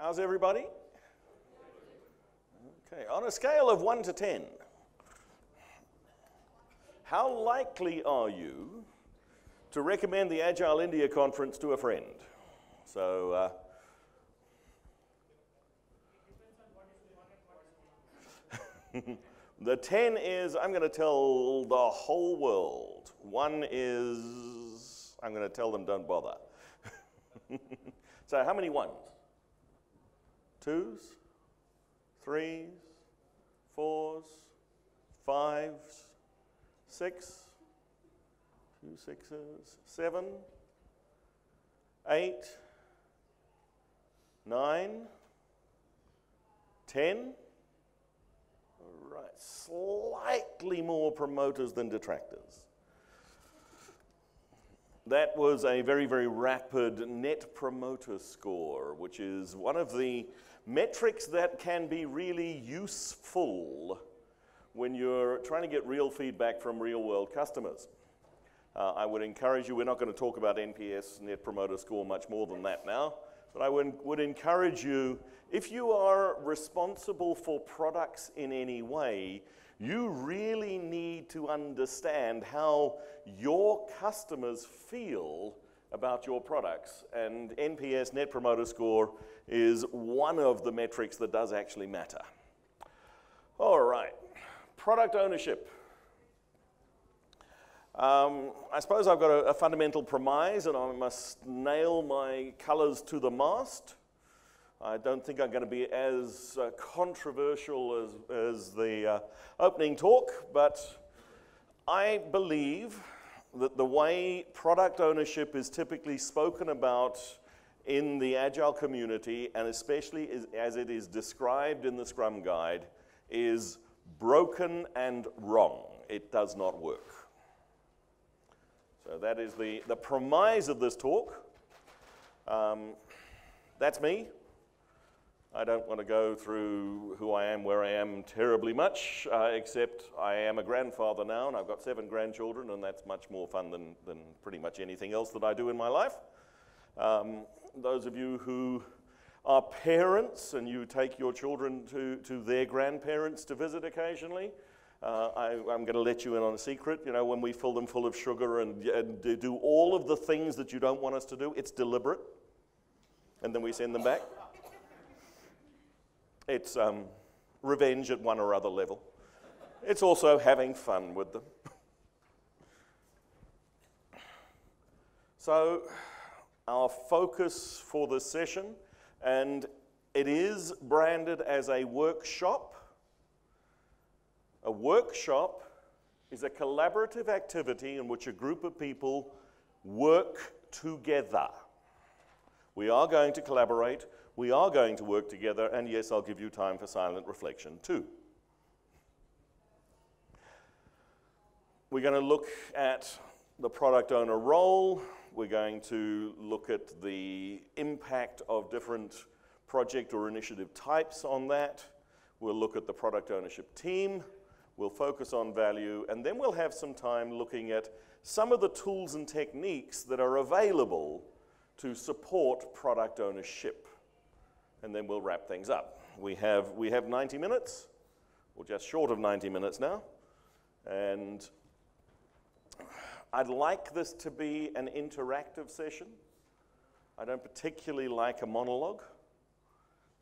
How's everybody? Okay, on a scale of 1 to 10, how likely are you to recommend the Agile India conference to a friend? So, uh, the 10 is I'm going to tell the whole world. One is I'm going to tell them don't bother. so, how many ones? Twos? Threes? Fours? Fives? Six? Two sixes? Seven? Eight? Nine? Ten? All right, slightly more promoters than detractors. That was a very, very rapid net promoter score, which is one of the metrics that can be really useful when you're trying to get real feedback from real world customers. Uh, I would encourage you, we're not going to talk about NPS, Net Promoter Score, much more than that now, but I would, would encourage you, if you are responsible for products in any way, you really need to understand how your customers feel about your products. And NPS, Net Promoter Score, is one of the metrics that does actually matter. All right, product ownership. Um, I suppose I've got a, a, fundamental premise, and I must nail my colors to the mast. I don't think I'm going to be as uh, controversial as, as the uh, opening talk, but I believe that the way product ownership is typically spoken about in the Agile community, and especially as, it is described in the Scrum Guide, is broken and wrong. It does not work. So that is the, the premise of this talk. Um, that's me. I don't want to go through who I am, where I am terribly much, uh, except I am a grandfather now and I've got seven grandchildren, and that's much more fun than, than pretty much anything else that I do in my life. Um, those of you who are parents and you take your children to, to their grandparents to visit occasionally, uh, I, am going to let you in on a secret. You know, when we fill them full of sugar and, and do all of the things that you don't want us to do, it's deliberate. And then we send them back. It's um, revenge at one or other level. It's also having fun with them. so, our focus for this session, and it is branded as a workshop. A workshop is a collaborative activity in which a group of people work together. We are going to collaborate, we are going to work together, and yes, I'll give you time for silent reflection too. We're going to look at the product owner role. We're going to look at the impact of different project or initiative types on that. We'll look at the product ownership team. We'll focus on value, and then we'll have some time looking at some of the tools and techniques that are available to support product ownership and then we'll wrap things up. We have, we have 90 minutes, or just short of 90 minutes now, and I'd like this to be an interactive session. I don't particularly like a monologue,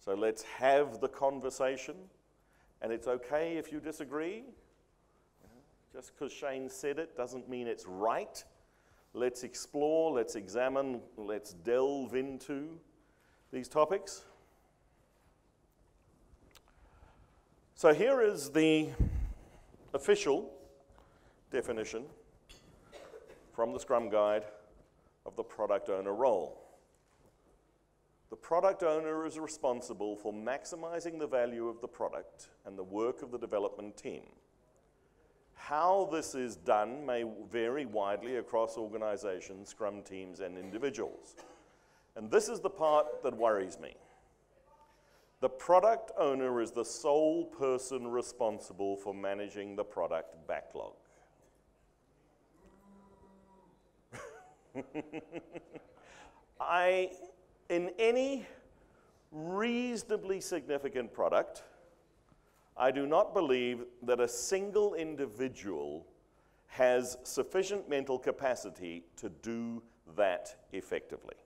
so let's have the conversation, and it's okay if you disagree. Just because Shane said it doesn't mean it's right. Let's explore, let's examine, let's delve into these topics. So here is the official definition from the Scrum Guide of the product owner role. The product owner is responsible for maximizing the value of the product and the work of the development team. How this is done may vary widely across organizations, Scrum teams, and individuals. And this is the part that worries me. The product owner is the sole person responsible for managing the product backlog. I, in any reasonably significant product, I do not believe that a single individual has sufficient mental capacity to do that effectively.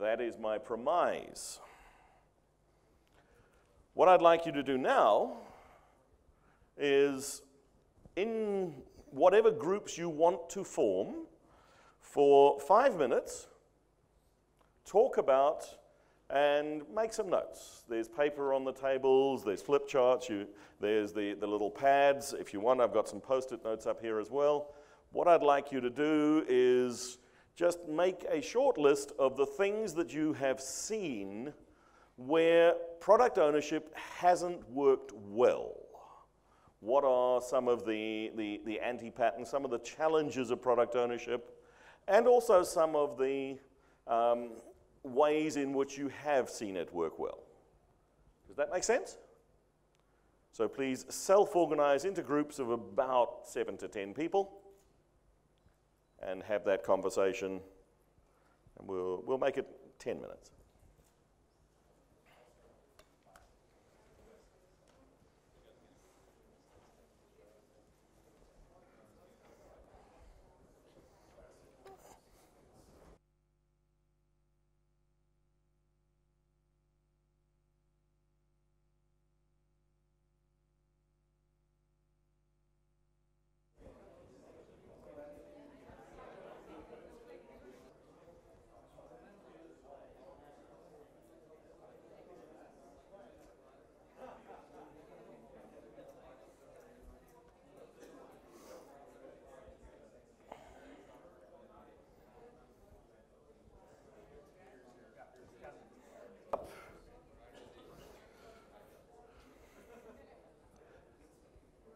That is my premise. What I'd like you to do now is in whatever groups you want to form for five minutes, talk about and make some notes. There's paper on the tables, there's flip charts, you, there's the, the little pads. If you want, I've got some post it notes up here as well. What I'd like you to do is just make a short list of the things that you have seen where product ownership hasn't worked well. What are some of the, the, the anti patterns, some of the challenges of product ownership, and also some of the um, ways in which you have seen it work well? Does that make sense? So please self organize into groups of about seven to ten people and have that conversation, and we'll, we'll make it 10 minutes.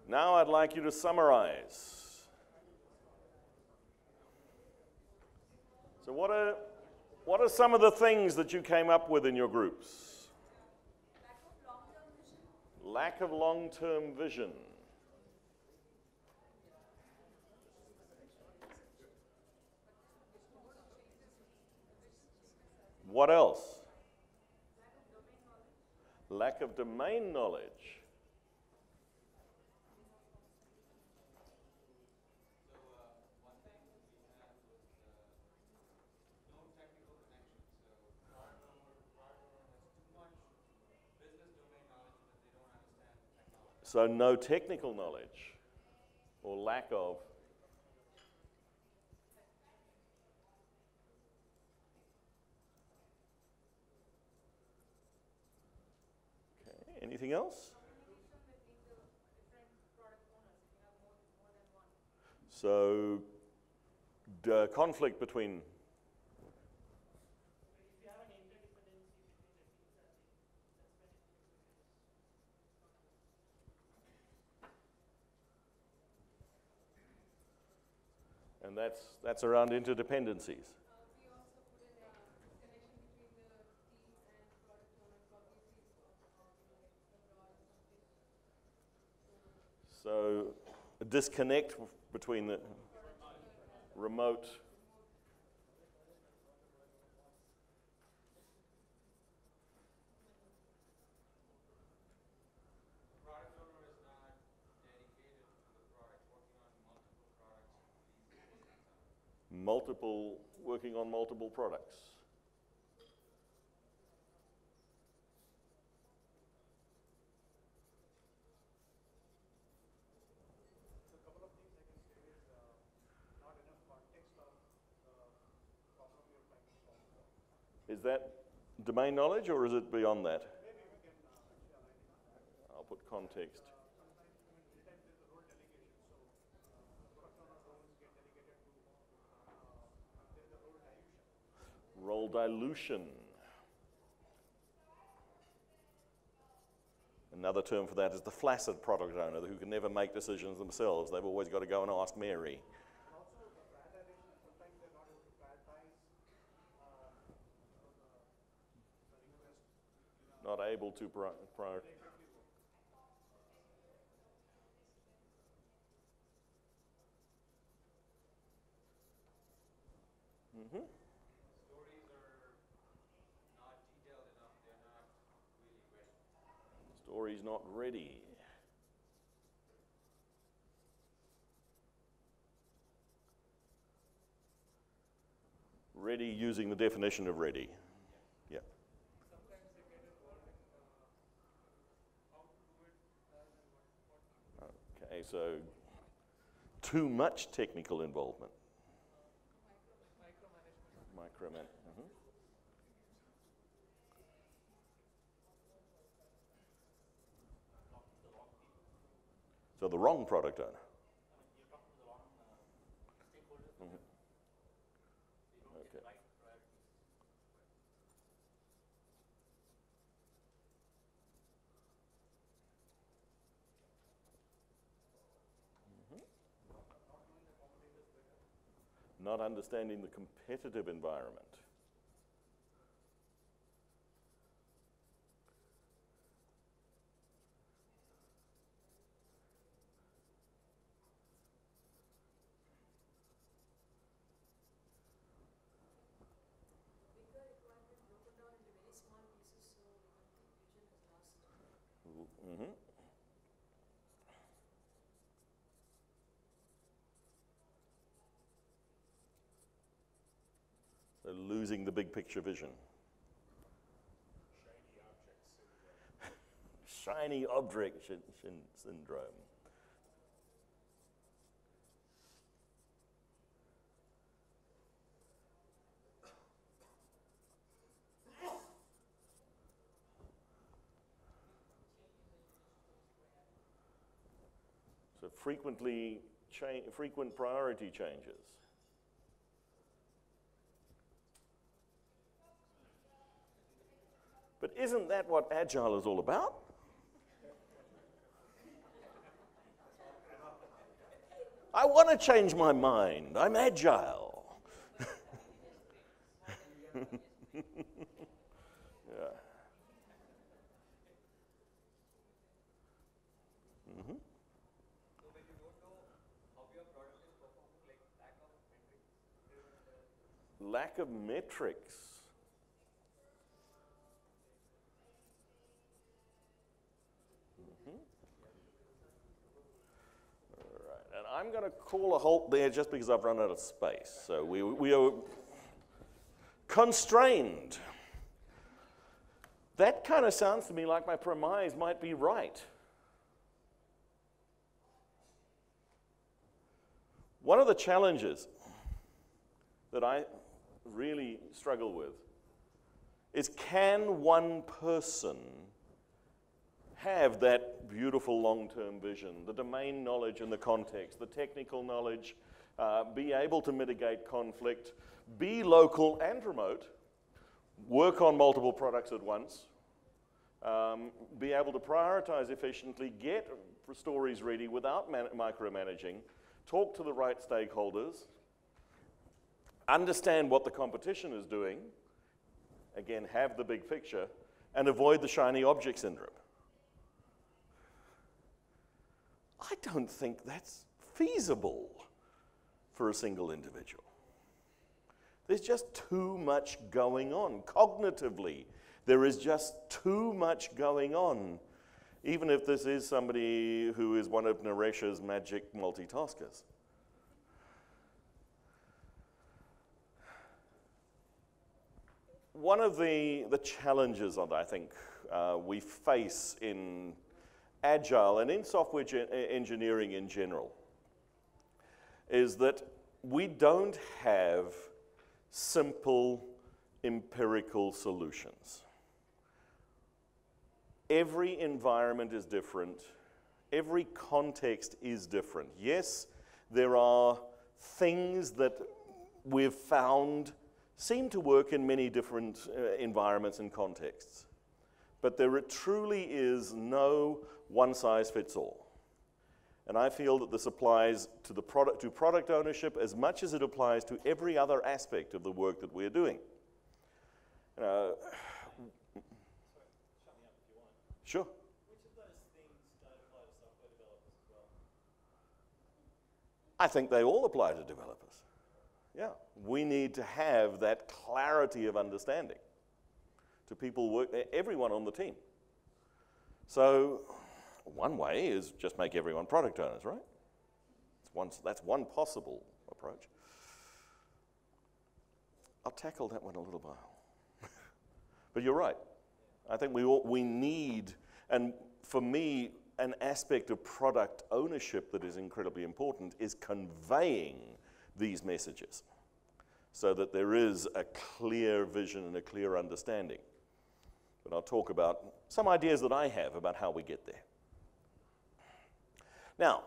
Now I'd like you to summarize. So, what are, what are some of the things that you came up with in your groups? Lack of long term vision. What else? Lack of domain knowledge. So, no technical knowledge or lack of. Okay, anything else? So, the conflict between And that's, that's around interdependencies. So, a disconnect between the remote multiple, working on multiple products. Is that domain knowledge or is it beyond that? I'll put context. Role dilution. Another term for that is the flaccid product owner who can never make decisions themselves. They've always got to go and ask Mary. Not able to prioritize. Mm-hmm. Or he's not ready. Ready using the definition of ready. Yeah. Okay, so too much technical involvement. Micromanagement. So the wrong product owner. Mhm. Not understanding the competitive environment. bigger requirement broken down into very small pieces so the complete vision is lost. Mhm. So losing the big picture vision. Shiny object syn- syn- syndrome. So frequently frequent priority changes. Isn't that what agile is all about? I want to change my mind. I'm agile. Lack of metrics. Right, and I'm going to call a halt there just because I've run out of space. So we, we are constrained. That kind of sounds to me like my premise might be right. One of the challenges that I really struggle with is can one person have that beautiful long term vision, the domain knowledge and the context, the technical knowledge, uh, be able to mitigate conflict, be local and remote, work on multiple products at once, um, be able to prioritize efficiently, get stories ready without man- micromanaging, talk to the right stakeholders, understand what the competition is doing, again, have the big picture, and avoid the shiny object syndrome. I don't think that's feasible for a single individual. There's just too much going on. Cognitively, there is just too much going on, even if this is somebody who is one of Naresh's magic multitaskers. One of the, the challenges that I think uh, we face in agile and in software engineering in general is that we don't have simple empirical solutions. Every environment is different, every context is different. Yes, there are things that we've found seem to work in many different uh, environments and contexts, but there truly is no one size fits all. And I feel that this applies to, the product, to product ownership as much as it applies to every other aspect of the work that we're doing. Sure. To software developers as well? I think they all apply to developers. Yeah. We need to have that clarity of understanding to people, work, everyone on the team. So, one way is just make everyone product owners, right? That's one, that's one possible approach. I'll tackle that one a little while. but you're right. I think we, all, we need, and for me, an aspect of product ownership that is incredibly important is conveying these messages so that there is a clear vision and a clear understanding. But I'll talk about some ideas that I have about how we get there. Now,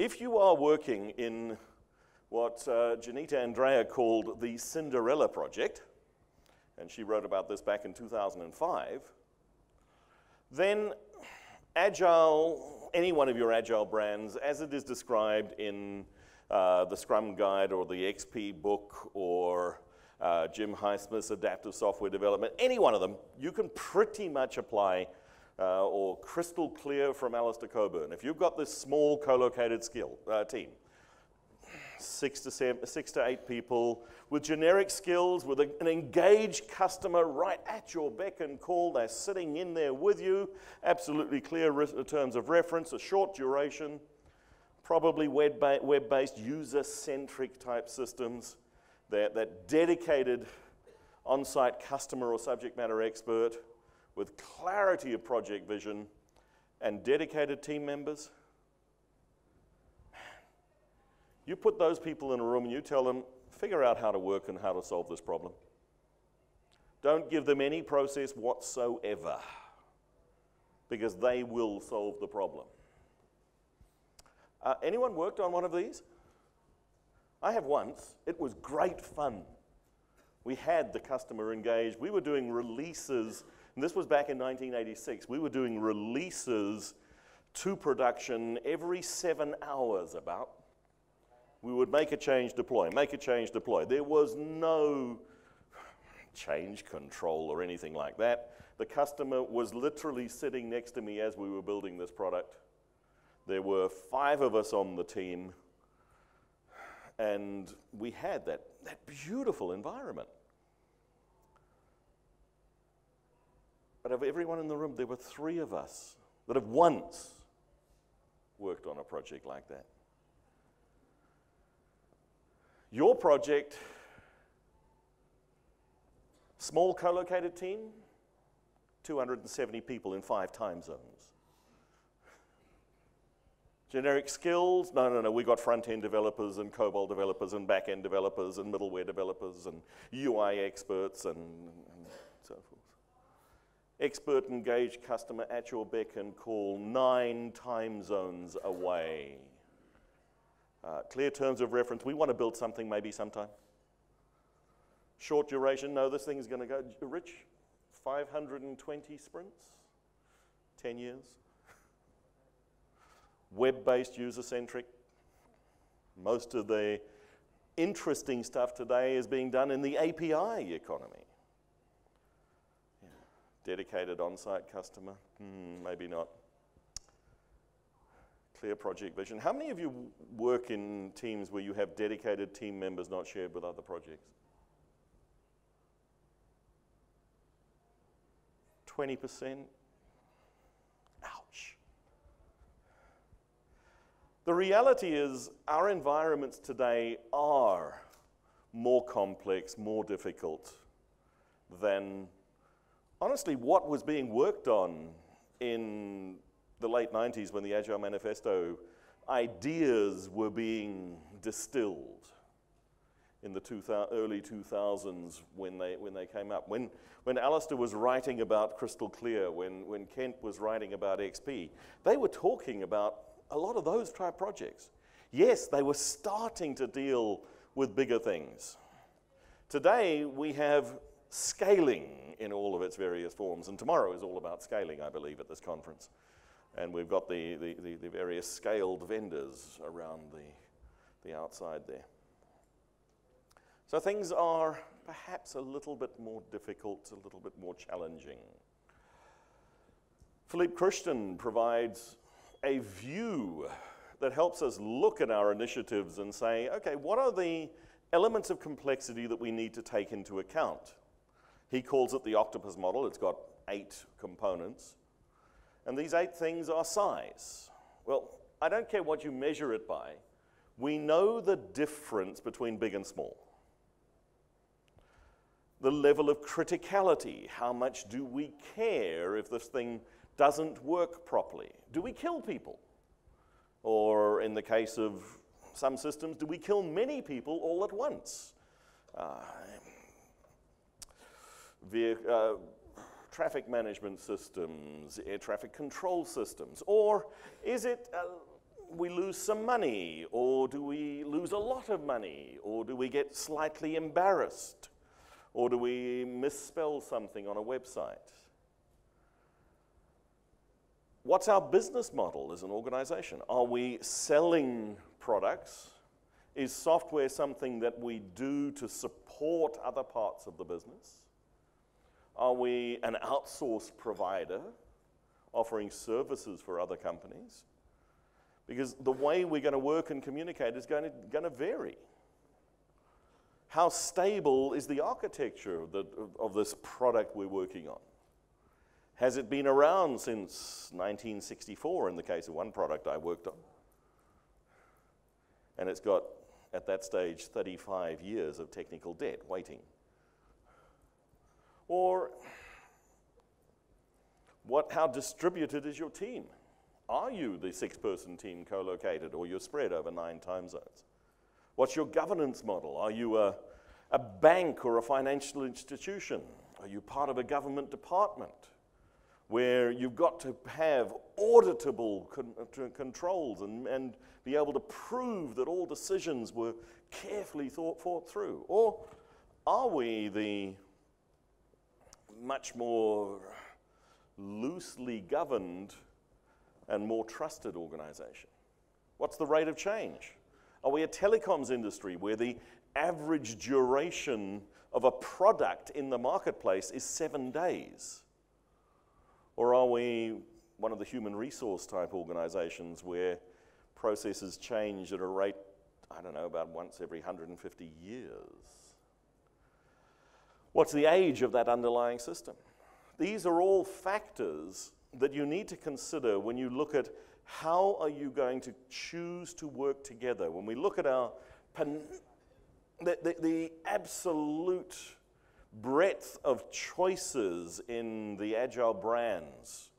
if you are working in what uh, Jennitta Andrea called the Cinderella Project, and she wrote about this back in 2005, then Agile, any one of your Agile brands, as it is described in uh, the Scrum Guide or the XP book or uh, Jim Highsmith's Adaptive Software Development, any one of them, you can pretty much apply uh, or crystal clear from Alistair Cockburn, If you've got this small co-located skill uh, team, six to, seven, six to eight people with generic skills, with a, an engaged customer right at your beck and call. They're sitting in there with you, absolutely clear re- terms of reference, a short duration, probably web based, user centric type systems. That, that dedicated on site customer or subject matter expert with clarity of project vision and dedicated team members you put those people in a room and you tell them, figure out how to work and how to solve this problem. Don't give them any process whatsoever because they will solve the problem. Uh, anyone worked on one of these? I have once. It was great fun. We had the customer engaged. We were doing releases, and this was back in 1986. We were doing releases to production every seven hours about we would make a change, deploy, make a change, deploy. There was no change control or anything like that. The customer was literally sitting next to me as we were building this product. There were five of us on the team, and we had that, that beautiful environment. But of everyone in the room, there were three of us that have once worked on a project like that. Your project, small co located team, 270 people in five time zones. Generic skills, no, no, no, we got front end developers and COBOL developers and back end developers and middleware developers and UI experts and, and so forth. Expert engaged customer at your beck and call, nine time zones away. Uh, clear terms of reference. We want to build something maybe sometime. Short duration. No, this thing is going to go rich. 520 sprints, 10 years. Web based, user centric. Most of the interesting stuff today is being done in the API economy. Dedicated on site customer? Hmm, maybe not clear project vision. How many of you work in teams where you have dedicated team members not shared with other projects? 20%? Ouch. The reality is, our environments today are more complex, more difficult than, honestly, what was being worked on in the late 90s when the Agile Manifesto ideas were being distilled in the early 2000s when they, when they came up. When, when Alistair was writing about Crystal Clear, when, when Kent was writing about XP, they were talking about a lot of those type projects. Yes, they were starting to deal with bigger things. Today, we have scaling in all of its various forms, and tomorrow is all about scaling, I believe, at this conference. And we've got the, the, the, the various scaled vendors around the, the outside there. So things are perhaps a little bit more difficult, a little bit more challenging. Philippe Kruchten provides a view that helps us look at our initiatives and say, okay, what are the elements of complexity that we need to take into account? He calls it the octopus model. It's got eight components. And these eight things are size. Well, I don't care what you measure it by, we know the difference between big and small. The level of criticality, how much do we care if this thing doesn't work properly? Do we kill people? Or in the case of some systems, do we kill many people all at once? Uh, uh, traffic management systems, air traffic control systems? Or is it uh, we lose some money? Or do we lose a lot of money? Or do we get slightly embarrassed? Or do we misspell something on a website? What's our business model as an organization? Are we selling products? Is software something that we do to support other parts of the business? Are we an outsourced provider offering services for other companies? Because the way we're going to work and communicate is going to, going to vary. How stable is the architecture of, the, of this product we're working on? Has it been around since 1964 in the case of one product I worked on? And it's got, at that stage, 35 years of technical debt waiting. Or what, how distributed is your team? Are you the six person team co located or you're spread over nine time zones? What's your governance model? Are you a, a bank or a financial institution? Are you part of a government department where you've got to have auditable con- uh, controls and, and be able to prove that all decisions were carefully thought, thought through? Or are we the much more loosely governed and more trusted organization? What's the rate of change? Are we a telecoms industry where the average duration of a product in the marketplace is seven days? Or are we one of the human resource type organizations where processes change at a rate, I don't know, about once every 150 years? What's the age of that underlying system? These are all factors that you need to consider when you look at how are you going to choose to work together. When we look at our the, the, the absolute breadth of choices in the agile brands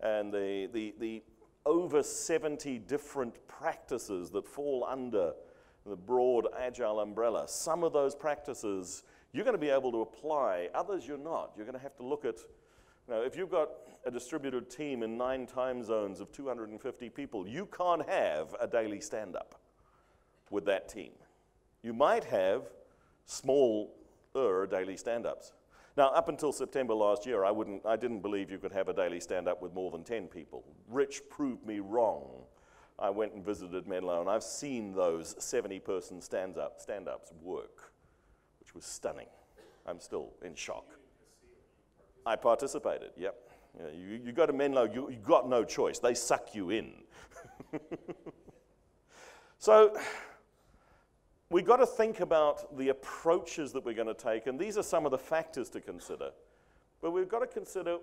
and the, the, the over 70 different practices that fall under the broad agile umbrella. Some of those practices you're going to be able to apply, others you're not. You're going to have to look at, you know, if you've got a distributed team in nine time zones of 250 people, you can't have a daily stand up with that team. You might have smaller daily stand ups. Now, up until September last year, I, wouldn't, I didn't believe you could have a daily stand up with more than 10 people. Rich proved me wrong. I went and visited Menlo, and I've seen those 70 person stand ups work was stunning. I'm still in shock. I participated, yep. Yeah, you, you go to Menlo, you, you got no choice. They suck you in. so we've got to think about the approaches that we're going to take, and these are some of the factors to consider. But we've got to consider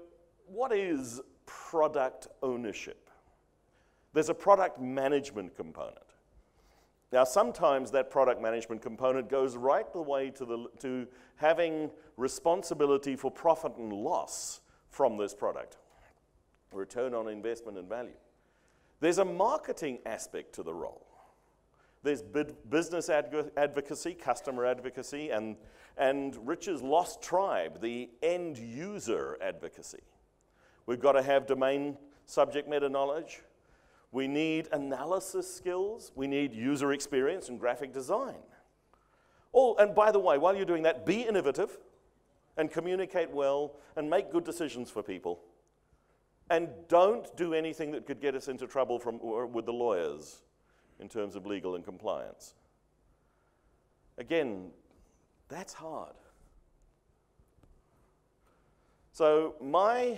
what is product ownership? There's a product management component. Now, sometimes that product management component goes right the way to, the, to having responsibility for profit and loss from this product, return on investment and value. There's a marketing aspect to the role. There's business advocacy, customer advocacy, and, and Rich's lost tribe, the end user advocacy. We've got to have domain subject matter knowledge. We need analysis skills. We need user experience and graphic design. Oh, and by the way, while you're doing that, be innovative and communicate well and make good decisions for people. And don't do anything that could get us into trouble from, with the lawyers in terms of legal and compliance. Again, that's hard. So, my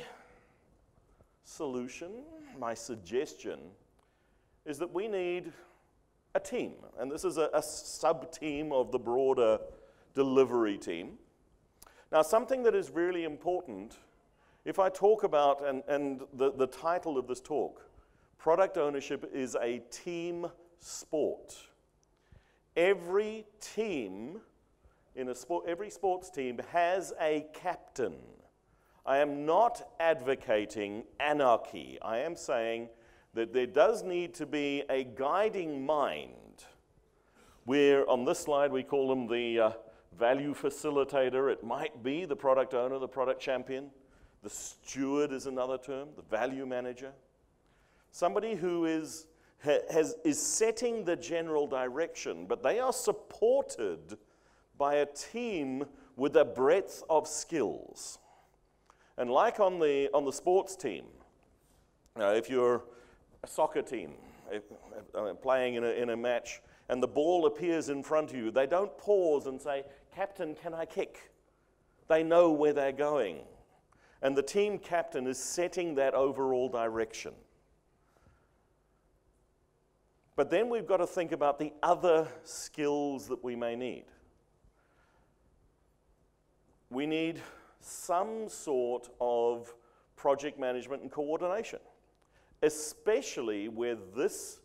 solution, my suggestion is that we need a team. And this is a, a sub team of the broader delivery team. Now, something that is really important If I talk about, and, and the, the title of this talk, product ownership is a team sport. Every team in a sport, every sports team has a captain. I am not advocating anarchy. I am saying that there does need to be a guiding mind where on this slide we call them the uh, value facilitator. It might be the product owner, the product champion. The steward is another term, the value manager. Somebody who is, ha, has, is setting the general direction, but they are supported by a team with a breadth of skills. And like on the, on the sports team, uh, if you're a soccer team playing in a, in a match and the ball appears in front of you, they don't pause and say, Captain, can I kick? They know where they're going. And the team captain is setting that overall direction. But then we've got to think about the other skills that we may need. We need some sort of project management and coordination, especially where this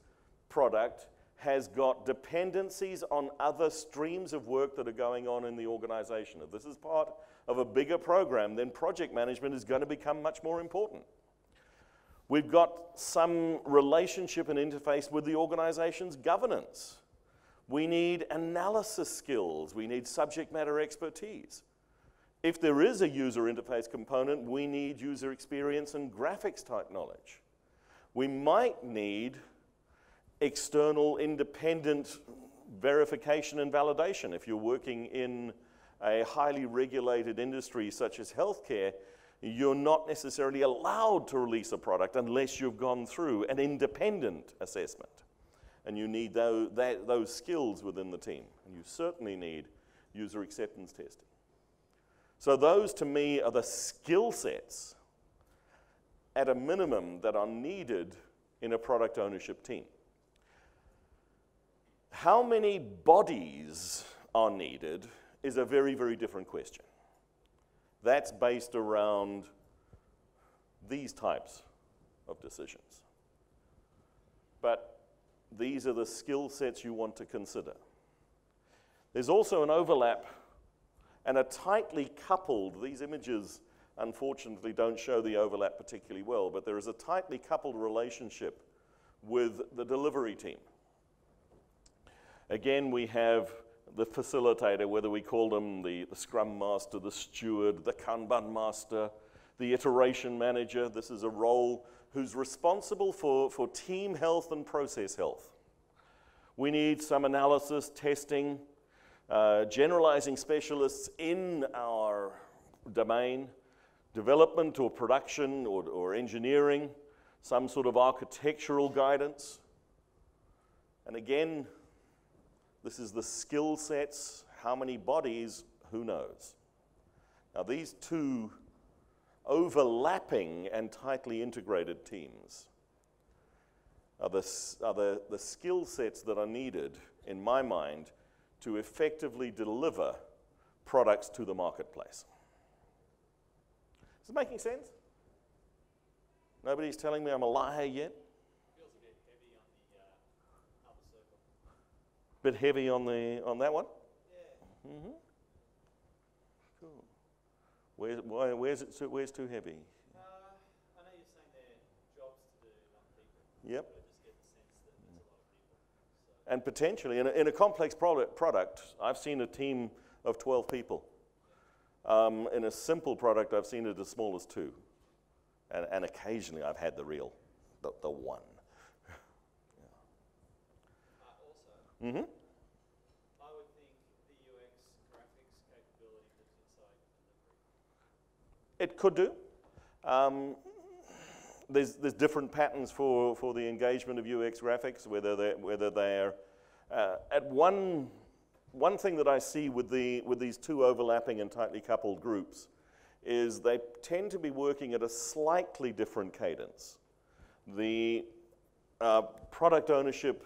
product has got dependencies on other streams of work that are going on in the organization. If this is part of a bigger program, then project management is going to become much more important. We've got some relationship and interface with the organization's governance. We need analysis skills. We need subject matter expertise. If there is a user interface component, we need user experience and graphics type knowledge. We might need external independent verification and validation. If you're working in a highly regulated industry such as healthcare, you're not necessarily allowed to release a product unless you've gone through an independent assessment. And you need those, that, those skills within the team. And you certainly need user acceptance testing. So, those to me are the skill sets at a minimum that are needed in a product ownership team. How many bodies are needed is a very, very different question. That's based around these types of decisions. But these are the skill sets you want to consider. There's also an overlap and a tightly coupled, these images unfortunately don't show the overlap particularly well, but there is a tightly coupled relationship with the delivery team. Again, we have the facilitator, whether we call them the, the Scrum Master, the Steward, the Kanban Master, the Iteration Manager. This is a role who's responsible for, for team health and process health. We need some analysis, testing, uh, generalizing specialists in our domain, development or production or, or engineering, some sort of architectural guidance. And again, this is the skill sets. How many bodies? Who knows? Now, these two overlapping and tightly integrated teams are the, are the, the skill sets that are needed, in my mind, to effectively deliver products to the marketplace. Is it making sense? Nobody's telling me I'm a liar yet? A bit heavy on the uh, upper circle. Bit heavy on that one. Yeah. Mm-hmm. Cool. Where, why, where's it? too- Where's too heavy? Uh, I know you're saying they're jobs to do, not. Yep. But I just get the sense that there's a lot of people. So, And potentially, in a, in a complex product, product, I've seen a team of 12 people. Um, in a simple product, I've seen it as small as two. And, and occasionally, I've had the real, the, the one. uh, also, hmm I would think the UX graphics capability lives inside delivery. It could do. Um, there's, there's different patterns for, for the engagement of UX graphics, whether they're, whether they're uh, at one, one thing that I see with, the, with these two overlapping and tightly coupled groups is they tend to be working at a slightly different cadence. The uh, product ownership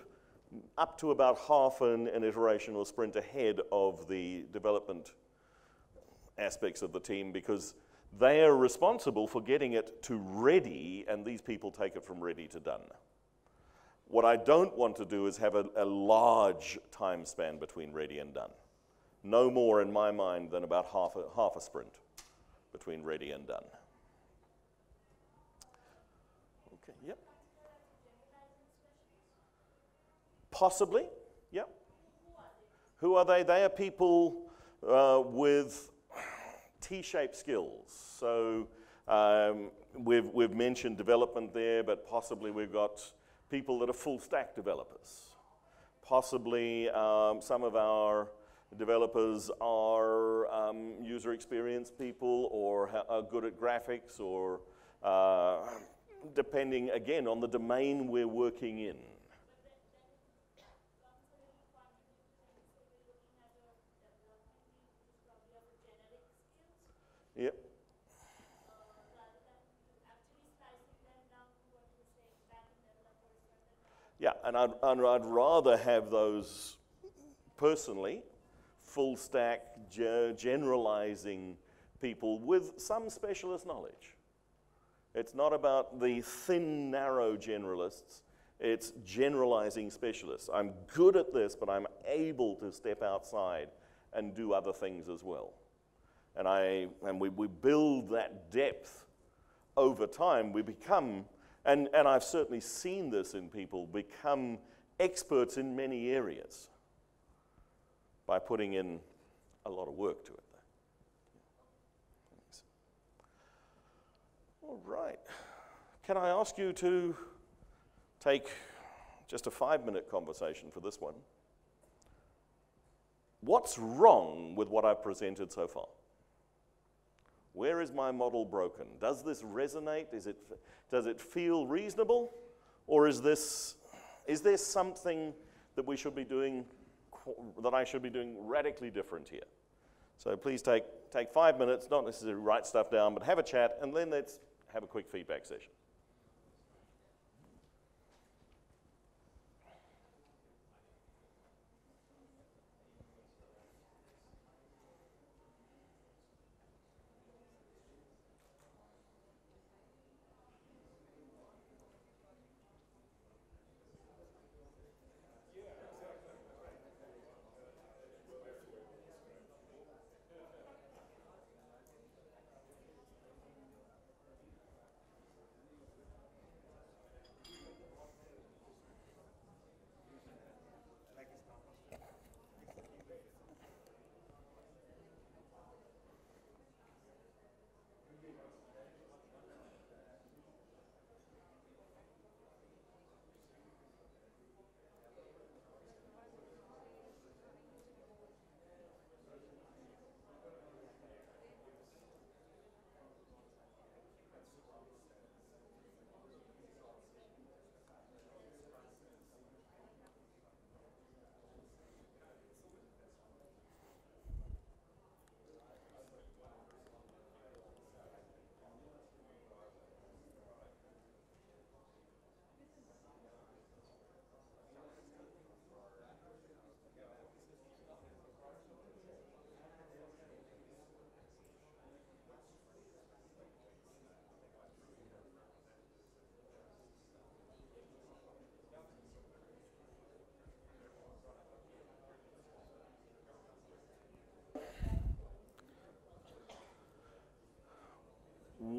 up to about half an, an iteration or sprint ahead of the development aspects of the team because They are responsible for getting it to ready, and these people take it from ready to done. What I don't want to do is have a, a large time span between ready and done. No more, in my mind, than about half a, half a sprint between ready and done. Okay, yep. Possibly, yep. Who are they? They are people uh, with T-shaped skills. So um, we've, we've mentioned development there, but possibly we've got people that are full stack developers. Possibly um, some of our developers are um, user experience people or are good at graphics or uh, depending again on the domain we're working in. Yep. Yeah, and I'd, I'd I'd rather have those personally full stack ge- generalizing people with some specialist knowledge. It's not about the thin, narrow generalists. It's generalizing specialists. I'm good at this, but I'm able to step outside and do other things as well. And, I, and we, we build that depth over time. We become, and, and I've certainly seen this in people, become experts in many areas by putting in a lot of work to it. All right. Can I ask you to take just a five minute conversation for this one? What's wrong with what I've presented so far? Where is my model broken? Does this resonate? Is it, does it feel reasonable? Or is, this, is there something that we should be doing, that I should be doing radically different here? So please take, take five minutes, not necessarily write stuff down, but have a chat, and then let's have a quick feedback session.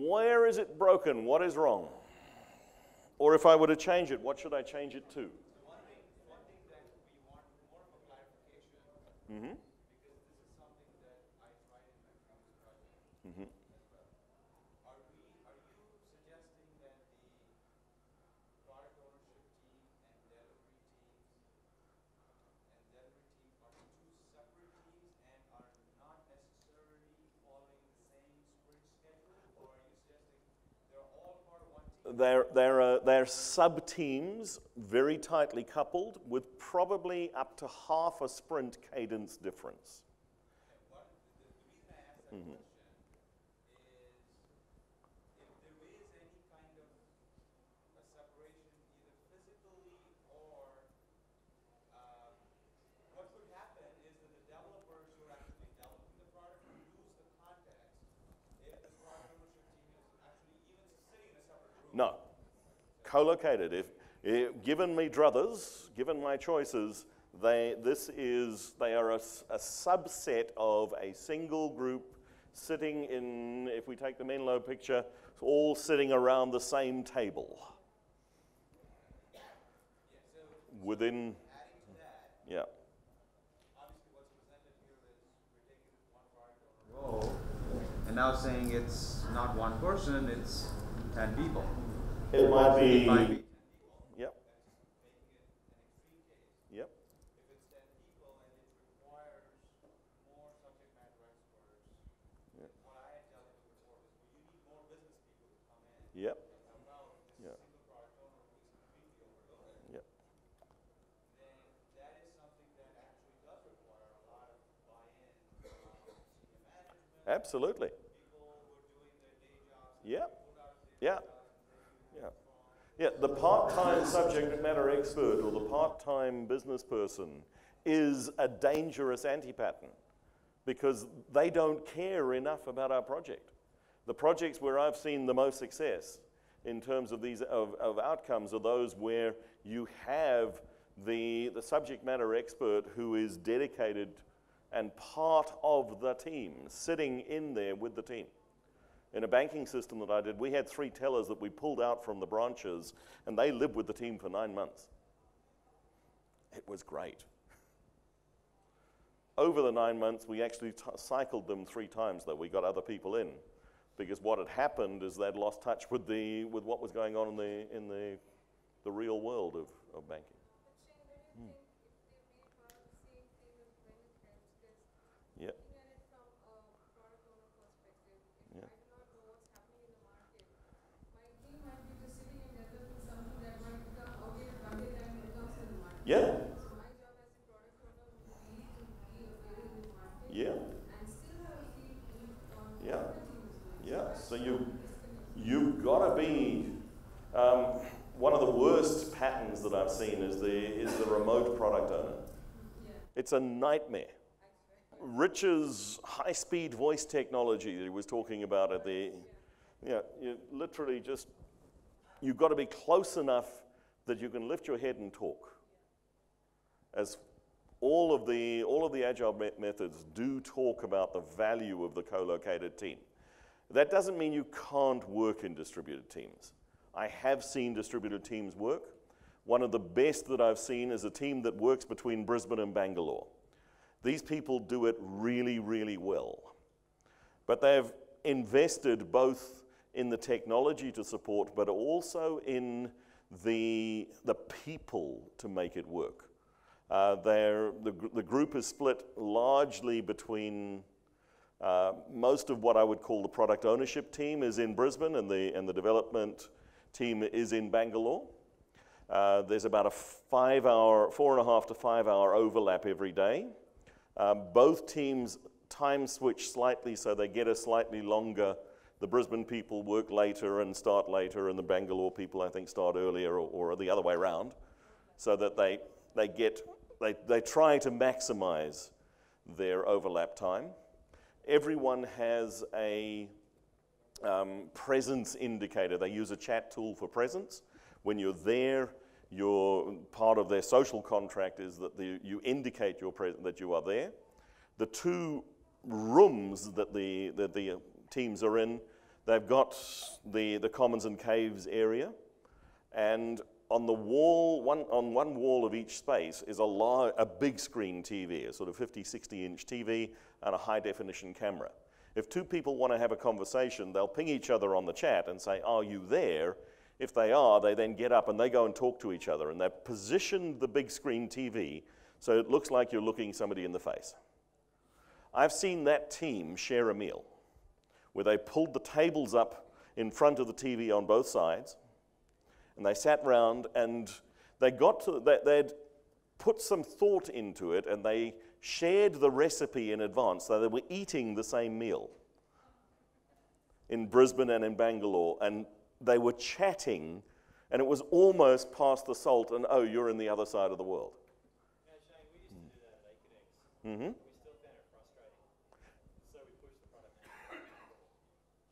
Where is it broken? What is wrong? Or if I were to change it, what should I change it to? One thing, one thing that we want more of a clarification, Mm-hmm. because this is something that I tried in my previous project Mm-hmm. as well. Are we, are you suggesting that the product ownership team and delivery teams and delivery team are two separate teams and are not necessarily following the same sprint schedule? Or are you suggesting they're all part of They're, they're, uh, they're sub teams, very tightly coupled, with probably up to half a sprint cadence difference. What, the, the reason I asked that Mhm. question is if there is any kind of a separation, either physically or um, what could happen is that the developers who are actually developing the product will lose the context if the product No. Co-located. If, if given me druthers, given my choices, they this is they are a subset of a single group sitting in. If we take the Menlo picture, all sitting around the same table. Within. Yeah. and now saying it's not one person, it's ten people. It might be. Yep. making it an extreme case. Yep. If it's ten people and it requires more subject matter Yeah. what I had dealt with before is well, you need more business people to come in Yep. and help out this Yeah. single product owner who is completely overloaded. Yep. then that is something that actually does require a lot of buy-in from senior management, Absolutely. people who are doing their day jobs, Yeah. Yeah, the part-time subject matter expert or the part-time business person is a dangerous anti-pattern because they don't care enough about our project. The projects where I've seen the most success in terms of these of, of outcomes are those where you have the, the subject matter expert who is dedicated and part of the team, sitting in there with the team. In a banking system that I did, we had three tellers that we pulled out from the branches, and they lived with the team for nine months. It was great. Over the nine months, we actually cycled them three times, though. We got other people in. Because what had happened is they'd lost touch with, the, with what was going on in the, in the, the real world of, of banking. But Shane, don't you think if they be part of the same thing as Bennett Trends, because Yep. looking at it from a product owner perspective, if Yeah. I do not know what's happening in the market, my team might be just sitting and developing something that might become outdated by the time it comes to the market. Yeah, So my job as a product owner would be to be available in the market yeah, and still have a feel on Yeah. what the team is doing. yeah. So you, Disconnect. You've got to be. Um, one of the worst patterns that I've seen is the, is the remote product owner. It's a nightmare. Rich's high speed voice technology that he was talking about at the. Yeah, you literally just. You've got to be close enough that you can lift your head and talk. As all of the, all of the agile me- methods do talk about the value of the co located team. That doesn't mean you can't work in distributed teams. I have seen distributed teams work. One of the best that I've seen is a team that works between Brisbane and Bangalore. These people do it really, really well. But they've invested both in the technology to support, but also in the, the people to make it work. Uh, the, the group is split largely between uh, most of what I would call the product ownership team is in Brisbane, and the, and the development team is in Bangalore. Uh, there's about a five hour, four and a half to five hour overlap every day. Um, both teams time switch slightly so they get a slightly longer. The Brisbane people work later and start later, and the Bangalore people, I think, start earlier or, or the other way around, so that they, they get, they, they try to maximize their overlap time. Everyone has a um, presence indicator. They use a chat tool for presence. When you're there, your part of their social contract is that the, you indicate your that you are there. The two rooms that the, that the teams are in, they've got the, the commons and caves area, and on the wall, one, on one wall of each space is a, lar- a big screen TV, a sort of 50, 60 inch TV, and a high definition camera. If two people want to have a conversation, they'll ping each other on the chat and say, Are you there? If they are, they then get up and they go and talk to each other. And they've positioned the big screen TV so it looks like you're looking somebody in the face. I've seen that team share a meal where they pulled the tables up in front of the TV on both sides and they sat round and they got to they, they'd put some thought into it and they shared the recipe in advance so they were eating the same meal in Brisbane and in Bangalore and they were chatting and it was almost past the salt and oh you're in the other side of the world Yeah, Shane, we used to do that at Akinix. mm-hmm. We still found it frustrating. So we pushed the product.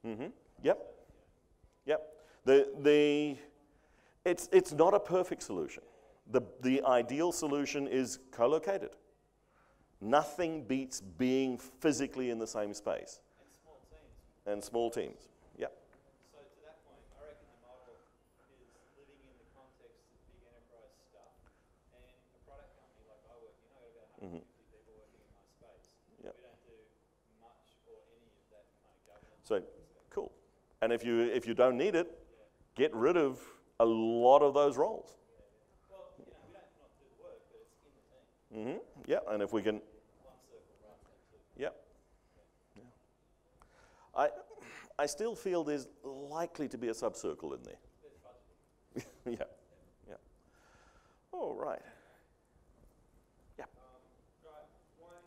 Mm-hmm. Yep. Yep. The, the, it's, it's not a perfect solution. The, the ideal solution is co located. Nothing beats being physically in the same space And small teams. and small teams. Yeah. So to that point, I reckon the model is living in the context of big enterprise stuff. And a product company like I work I got about 150 mm-hmm. people working in my space. Yep. We don't do much or any of that kind of governance. So, cool. And if you, if you don't need it, get rid of a lot of those roles. Well, you know, we don't not do the work, but it's in the team. hmm Yeah, and if we can, One circle rather than two. yeah. yeah. I, I still feel there's likely to be a subcircle in there. yeah, yeah. All right. Yeah. Um, got one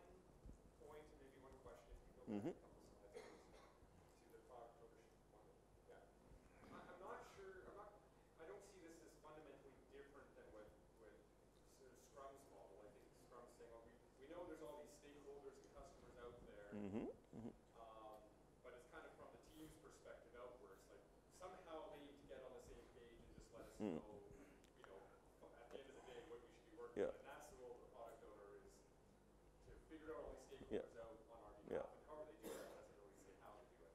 point and maybe one question. If you go Mhm. back a couple slides to the product ownership one. Yeah. I, I'm not sure, I'm not, I don't see this as fundamentally different than what, what sort of Scrum's model. I think Scrum's saying, well, we, we know there's all these stakeholders and customers out there. hmm Um, but it's kind of from the team's perspective outwards, like somehow they need to get on the same page and just let us Mm. know, you know, at the end of the day, what we should be working Yeah. on. And that's the role of the product owner is to figure out all these Yeah. stakeholders out on our Yeah. behalf. And however they do that, doesn't really say how to do it.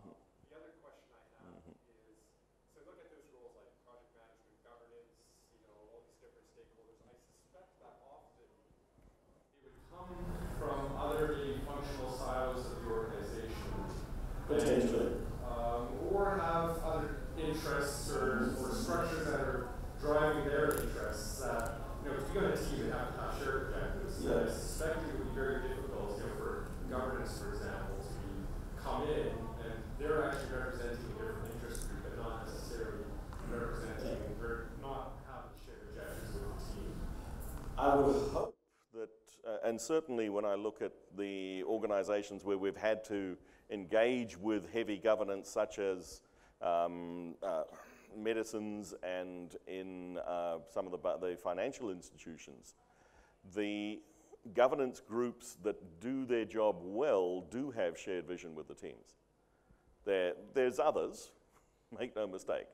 Um, the other question I have is, so look at those roles like project management, governance, you know, all these different stakeholders. I suspect that often it would come from other maybe functional silos of the organization. Potentially. Um, or have other interests or, or structures that are driving their interests that, you know, if you got a team that have to have shared objectives, then I suspect it would be very difficult, you know, for governance, for example, to be, come in and they're actually representing a different interest group, but not necessarily representing, or not having shared objectives with the team. I would hope that, uh, and certainly when I look at the organizations where we've had to engage with heavy governance, such as um, uh, medicines and in uh, some of the, the financial institutions, the governance groups that do their job well do have shared vision with the teams. There, there's others, make no mistake.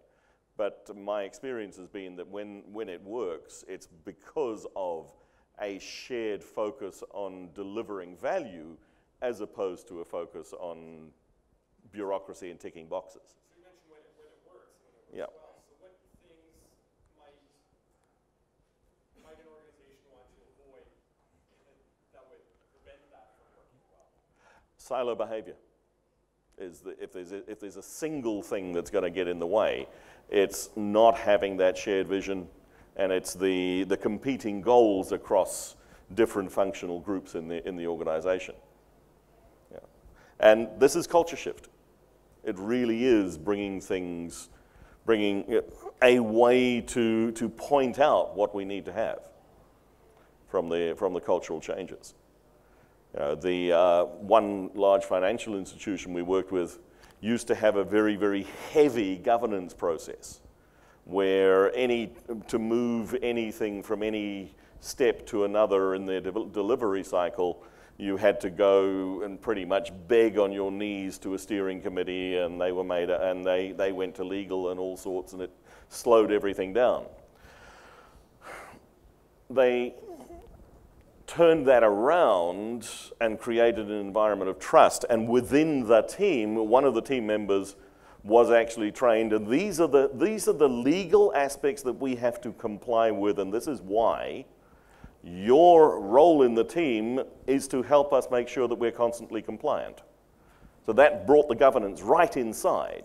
But my experience has been that when, when it works, it's because of a shared focus on delivering value as opposed to a focus on bureaucracy and ticking boxes. So you mentioned when it, when it works, when it works Yeah. well. So what things might, might an organization want to avoid that, that would prevent that from working well? Silo behavior is the, if, there's a, if there's a single thing that's going to get in the way, it's not having that shared vision and it's the, the competing goals across different functional groups in the, in the organization. Yeah. And this is culture shift. It really is bringing things, bringing a way to, to point out what we need to have from the, from the cultural changes. Know, the uh, one large financial institution we worked with used to have a very, very heavy governance process where any, to move anything from any step to another in their de- delivery cycle, you had to go and pretty much beg on your knees to a steering committee, and they were made, and they, they went to legal and all sorts, and it slowed everything down. They turned that around and created an environment of trust. And within the team, one of the team members was actually trained, and these are the, these are the legal aspects that we have to comply with, and this is why your role in the team is to help us make sure that we're constantly compliant. So that brought the governance right inside,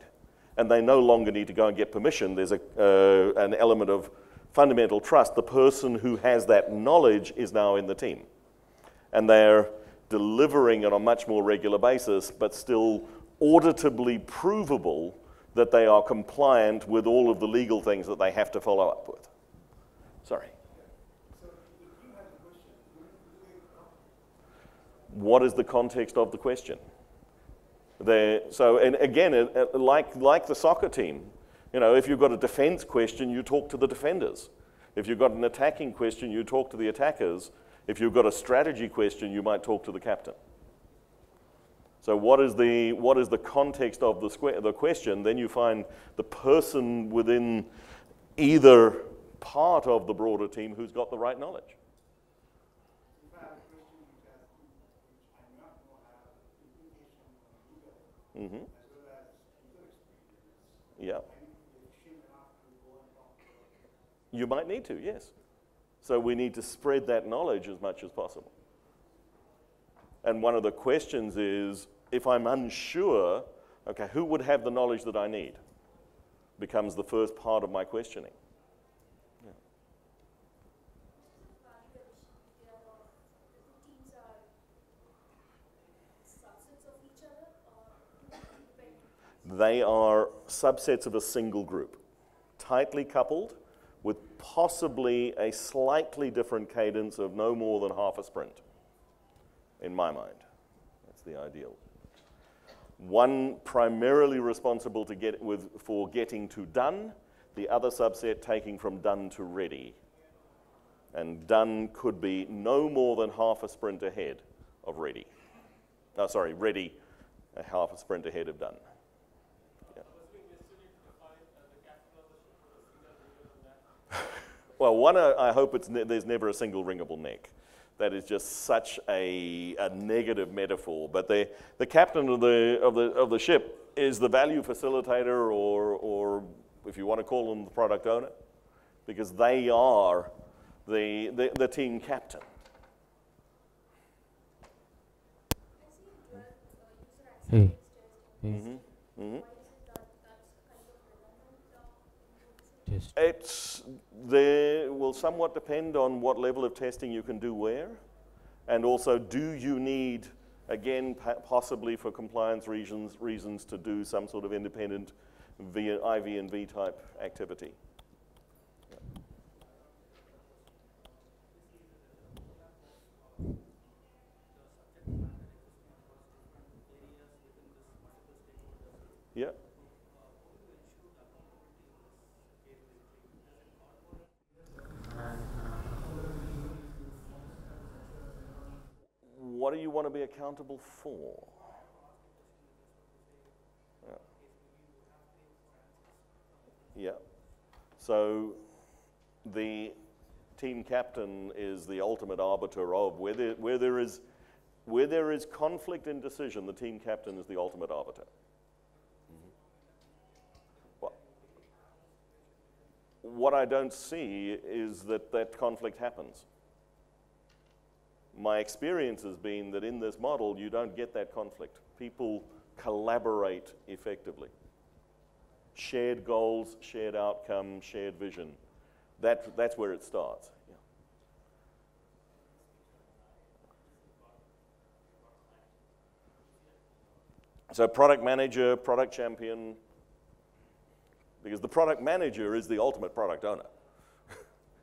and they no longer need to go and get permission. There's a, uh, an element of fundamental trust. The person who has that knowledge is now in the team, and they're delivering it on a much more regular basis, but still auditably provable that they are compliant with all of the legal things that they have to follow up with. Sorry. What is the context of the question? So, and again, like, like the soccer team, you know, if you've got a defense question, you talk to the defenders. If you've got an attacking question, you talk to the attackers. If you've got a strategy question, you might talk to the captain. So what is the, what is the context of the, the question? Then you find the person within either part of the broader team who's got the right knowledge. Mm-hmm. If I You might need to, yes. So we need to spread that knowledge as much as possible. And one of the questions is if I'm unsure, okay, who would have the knowledge that I need? Becomes the first part of my questioning. They are subsets of a single group, tightly coupled with possibly a slightly different cadence of no more than half a sprint, in my mind. That's the ideal. One primarily responsible to get with, for getting to done, the other subset taking from done to ready. And done could be no more than half a sprint ahead of ready. Oh, sorry, ready, a half a sprint ahead of done. Well, one, uh, I hope it's ne- there's never a single wringable neck. That is just such a, a negative metaphor. But the, the captain of the, of, the, of the ship is the value facilitator, or, or if you want to call them the product owner, because they are the, the, the team captain. I see you do uh, user Hey. acceptance testing. Mhm. Why is it that that's kind this? It's there will somewhat depend on what level of testing you can do where, and also do you need, again, possibly for compliance reasons, reasons to do some sort of independent v, IV and V type activity. Yeah. What do you want to be accountable for? Yeah. Yeah. So the team captain is the ultimate arbiter of where there, where there is where there is conflict in decision, the team captain is the ultimate arbiter. Mm-hmm. What, what I don't see is that that conflict happens. My experience has been that in this model, you don't get that conflict. People collaborate effectively. Shared goals, shared outcome, shared vision. That, that's where it starts. So, product manager, product champion, because the product manager is the ultimate product owner.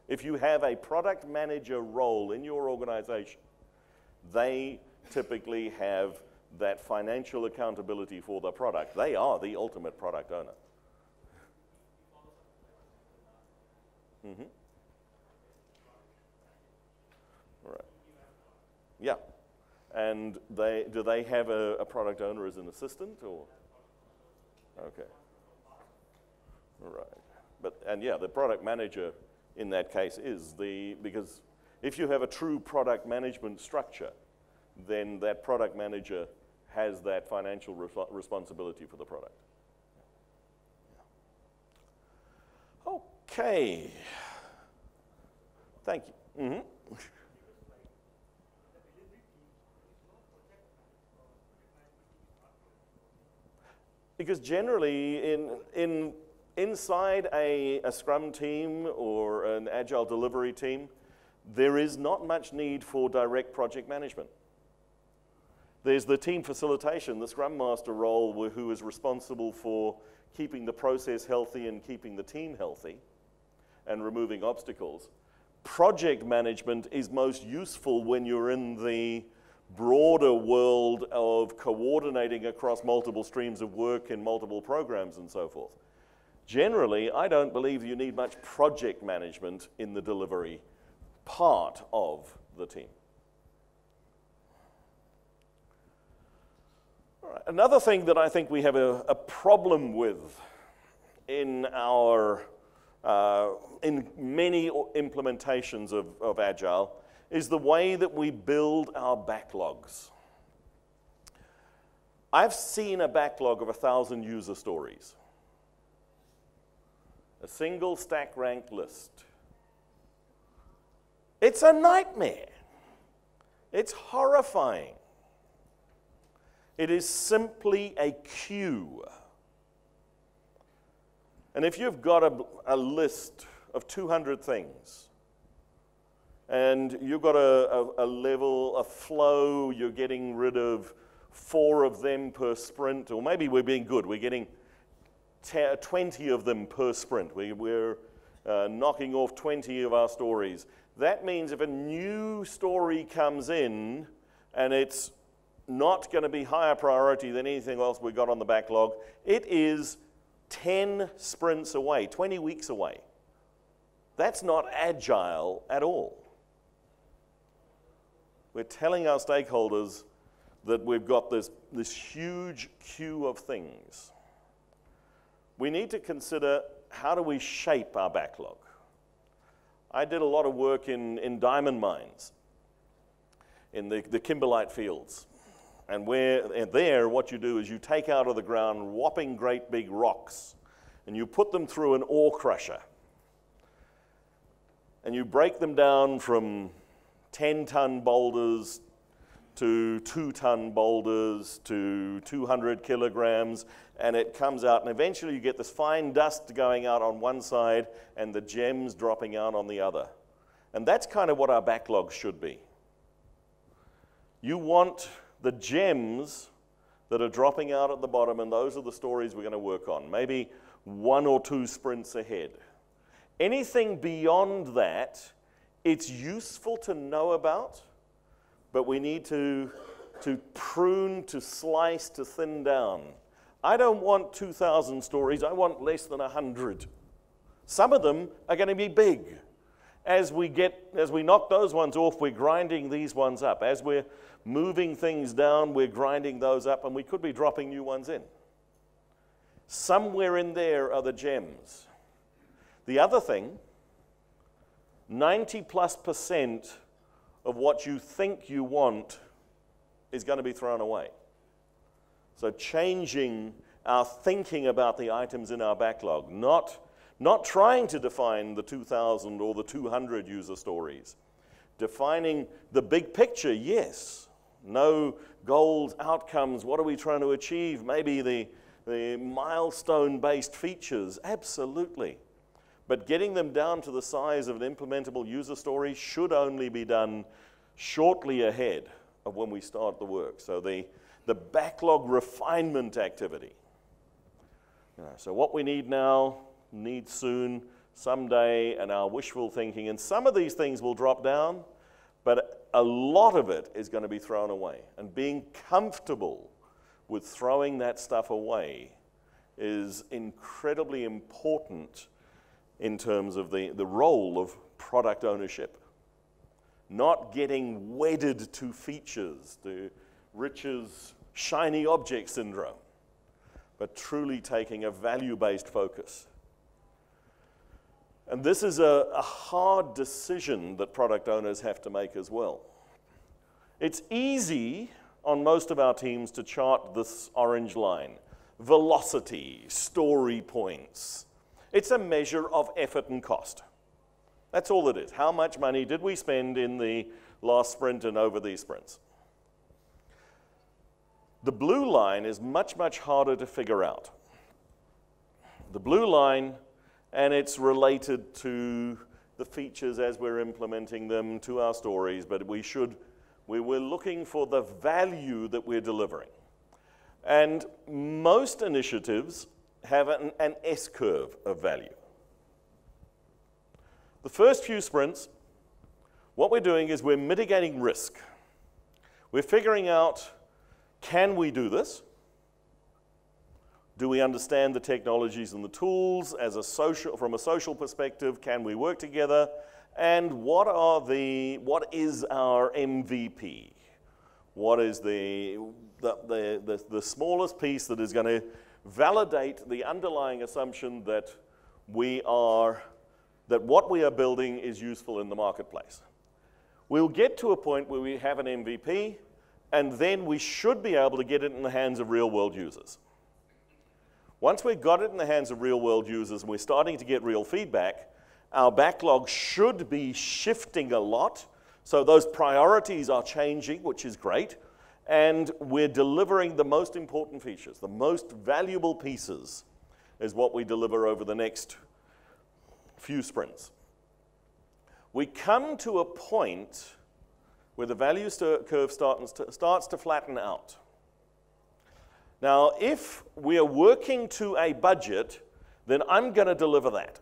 If you have a product manager role in your organization, they typically have that financial accountability for the product. They are the ultimate product owner. Mm-hmm. Right. Yeah. And they, do they have a, a product owner as an assistant or? Okay. Right. But, and yeah, the product manager in that case is the, because if you have a true product management structure, then that product manager has that financial respo- responsibility for the product. Okay. Thank you. Mhm. Because generally, in, in, inside a, a Scrum team or an Agile delivery team, there is not much need for direct project management. There's the team facilitation, the Scrum Master role, who is responsible for keeping the process healthy and keeping the team healthy and removing obstacles. Project management is most useful when you're in the broader world of coordinating across multiple streams of work in multiple programs and so forth. Generally, I don't believe you need much project management in the delivery part of the team. Another thing that I think we have a, a problem with in our uh, in many implementations of, of Agile is the way that we build our backlogs. I've seen a backlog of a thousand user stories, a single stack rank list. It's a nightmare. It's horrifying. It is simply a queue. And if you've got a, a list of 200 things, and you've got a, a, a level, a flow, you're getting rid of four of them per sprint, or maybe we're being good, we're getting 20 of them per sprint. We, we're uh, knocking off 20 of our stories. That means if a new story comes in and it's not going to be higher priority than anything else we've got on the backlog, it is 10 sprints away, 20 weeks away. That's not agile at all. We're telling our stakeholders that we've got this, this huge queue of things. We need to consider how do we shape our backlog? I did a lot of work in, in diamond mines, in the, the kimberlite fields. And where and there, what you do is you take out of the ground whopping great big rocks and you put them through an ore crusher. And you break them down from 10 ton boulders to two ton boulders to 200 kilograms, and it comes out, and eventually you get this fine dust going out on one side and the gems dropping out on the other. And that's kind of what our backlog should be. You want the gems that are dropping out at the bottom, and those are the stories we're going to work on. Maybe one or two sprints ahead. Anything beyond that, it's useful to know about, but we need to, to prune, to slice, to thin down. I don't want 2,000 stories, I want less than 100. Some of them are going to be big. As we get, as we knock those ones off, we're grinding these ones up. As we're moving things down, we're grinding those up, and we could be dropping new ones in. Somewhere in there are the gems. The other thing 90 plus percent of what you think you want is going to be thrown away. So, changing our thinking about the items in our backlog, not, not trying to define the 2,000 or the 200 user stories, defining the big picture, yes. No goals, outcomes, what are we trying to achieve? Maybe the, the milestone based features, absolutely. But getting them down to the size of an implementable user story should only be done shortly ahead of when we start the work. So the, the backlog refinement activity. You know, so what we need now, need soon, someday, and our wishful thinking. And some of these things will drop down, but a lot of it is going to be thrown away. And being comfortable with throwing that stuff away is incredibly important in terms of the, the role of product ownership. Not getting wedded to features, to Rich's shiny object syndrome, but truly taking a value based focus. And this is a, a hard decision that product owners have to make as well. It's easy on most of our teams to chart this orange line velocity, story points. It's a measure of effort and cost. That's all it is. How much money did we spend in the last sprint and over these sprints? The blue line is much, much harder to figure out. The blue line, and it's related to the features as we're implementing them to our stories, but we should, we were looking for the value that we're delivering. And most initiatives have an, an S curve of value. The first few sprints, what we're doing is we're mitigating risk. We're figuring out can we do this? Do we understand the technologies and the tools as a social, from a social perspective? Can we work together? And what, are the, what is our MVP? what is the, the, the, the, the smallest piece that is going to validate the underlying assumption that we are, that what we are building is useful in the marketplace. We'll get to a point where we have an MVP, and then we should be able to get it in the hands of real world users. Once we've got it in the hands of real world users and we're starting to get real feedback, our backlog should be shifting a lot. So those priorities are changing, which is great. And we're delivering the most important features, the most valuable pieces is what we deliver over the next few sprints. We come to a point where the value curve starts to, starts to flatten out. Now, if we are working to a budget, then I'm going to deliver that.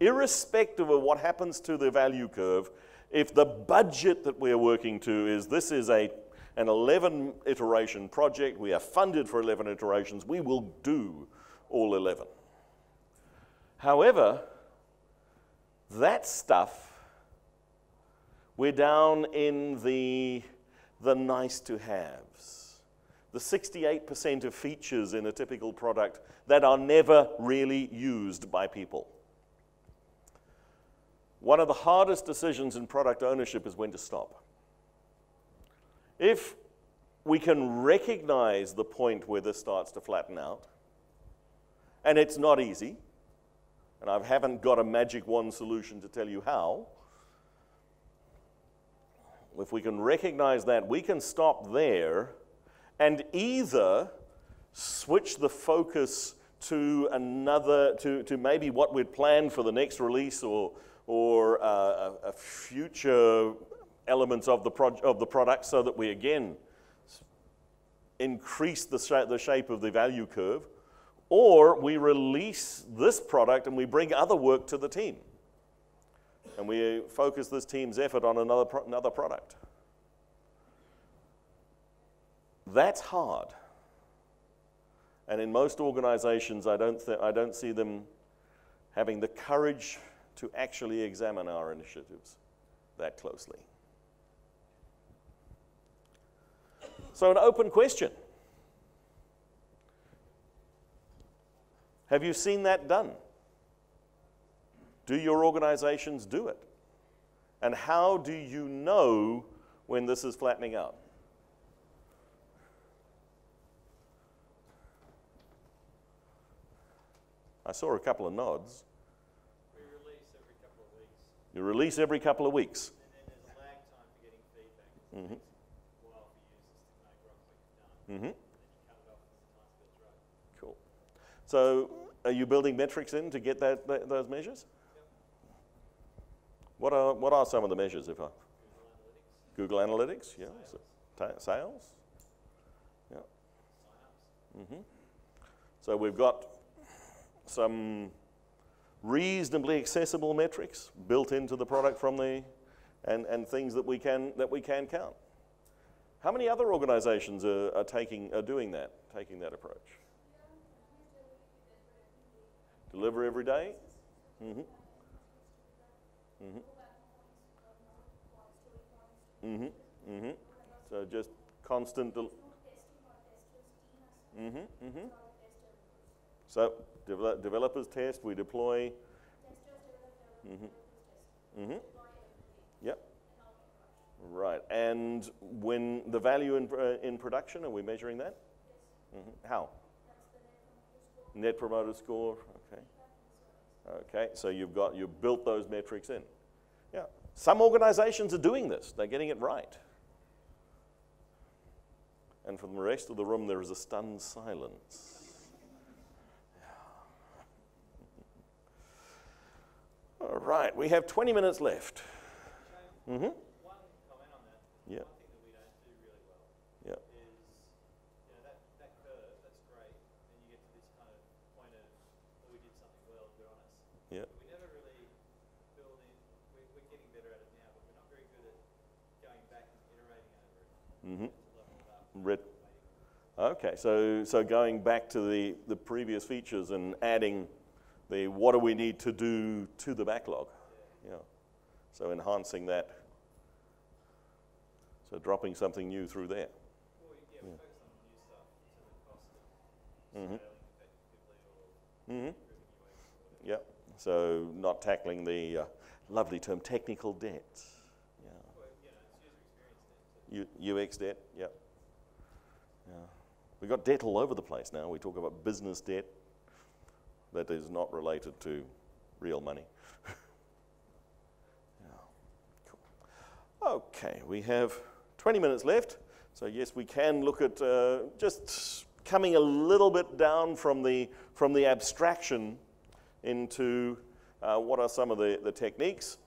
Irrespective of what happens to the value curve, if the budget that we're working to is this is a, an 11 iteration project, we are funded for 11 iterations, we will do all 11. However, that stuff, we're down in the, the nice to haves. The 68% of features in a typical product that are never really used by people. One of the hardest decisions in product ownership is when to stop. If we can recognize the point where this starts to flatten out, and it's not easy, and I haven't got a magic wand solution to tell you how. If we can recognize that, we can stop there and either switch the focus to another, to, to maybe what we'd planned for the next release or, or uh, a, future elements of the, pro- of the product so that we again increase the, sh- the shape of the value curve or we release this product and we bring other work to the team. And we focus this team's effort on another, pro- another product. That's hard. And in most organizations, I don't, th- I don't see them having the courage to actually examine our initiatives that closely. So, an open question. Have you seen that done? Do your organizations do it? And how do you know when this is flattening out? I saw a couple of nods. We release every couple of weeks, You release every couple of weeks. and then there's a lag time for getting feedback. It Mhm. takes a while for users to make right what you've done, hmm and then you cut it off when the time feels right. Cool. So, are you building metrics in to get that, that those measures? What are, what are some of the measures? If I Google Analytics, Google Analytics, yeah. So, ta- sales, yeah. hmm So we've got some reasonably accessible metrics built into the product from the, and, and things that we can that we can count. How many other organisations are, are taking are doing that, taking that approach? Deliver every day. Mm-hmm. Mm-hmm. Mm-hmm. So just constant. Mm-hmm. Mm-hmm. So develop, developers test. We deploy. Mm-hmm. Mm-hmm. Yep. Right. And when the value in, uh, in production, are we measuring that? hmm How? Net Promoter Score. Okay. Okay. So you've got you've built those metrics in. Yeah. Some organizations are doing this. They're getting it right. And from the rest of the room, there is a stunned silence. All right, we have 20 minutes left. Mm-hmm. One comment on that. Yeah. One thing that we don't do really well Yeah. is, you know, that, that curve, that's great. Then you get to this kind of point of, oh, we did something well, good on us. Yeah. But we never really build in, we, we're getting better at it now, but we're not very good at going back and iterating over it Mm-hmm. to level it up. Red. Okay, so, so going back to the, the previous features and adding the what do we need to do to the backlog. Yeah. So enhancing that. So dropping something new through there. Or, yeah, we focus on new stuff to the cost of Mhm. scaling effectively or hmm improving UX or whatever. Yep. So not tackling the uh, lovely term technical debt. Yeah. Or, you know, it's user experience then. U- UX debt. Yep. Yeah. We've got debt all over the place now. We talk about business debt that is not related to real money. yeah. Cool. Okay, we have 20 minutes left. So yes, we can look at uh, just coming a little bit down from the from the abstraction into uh, what are some of the, the techniques.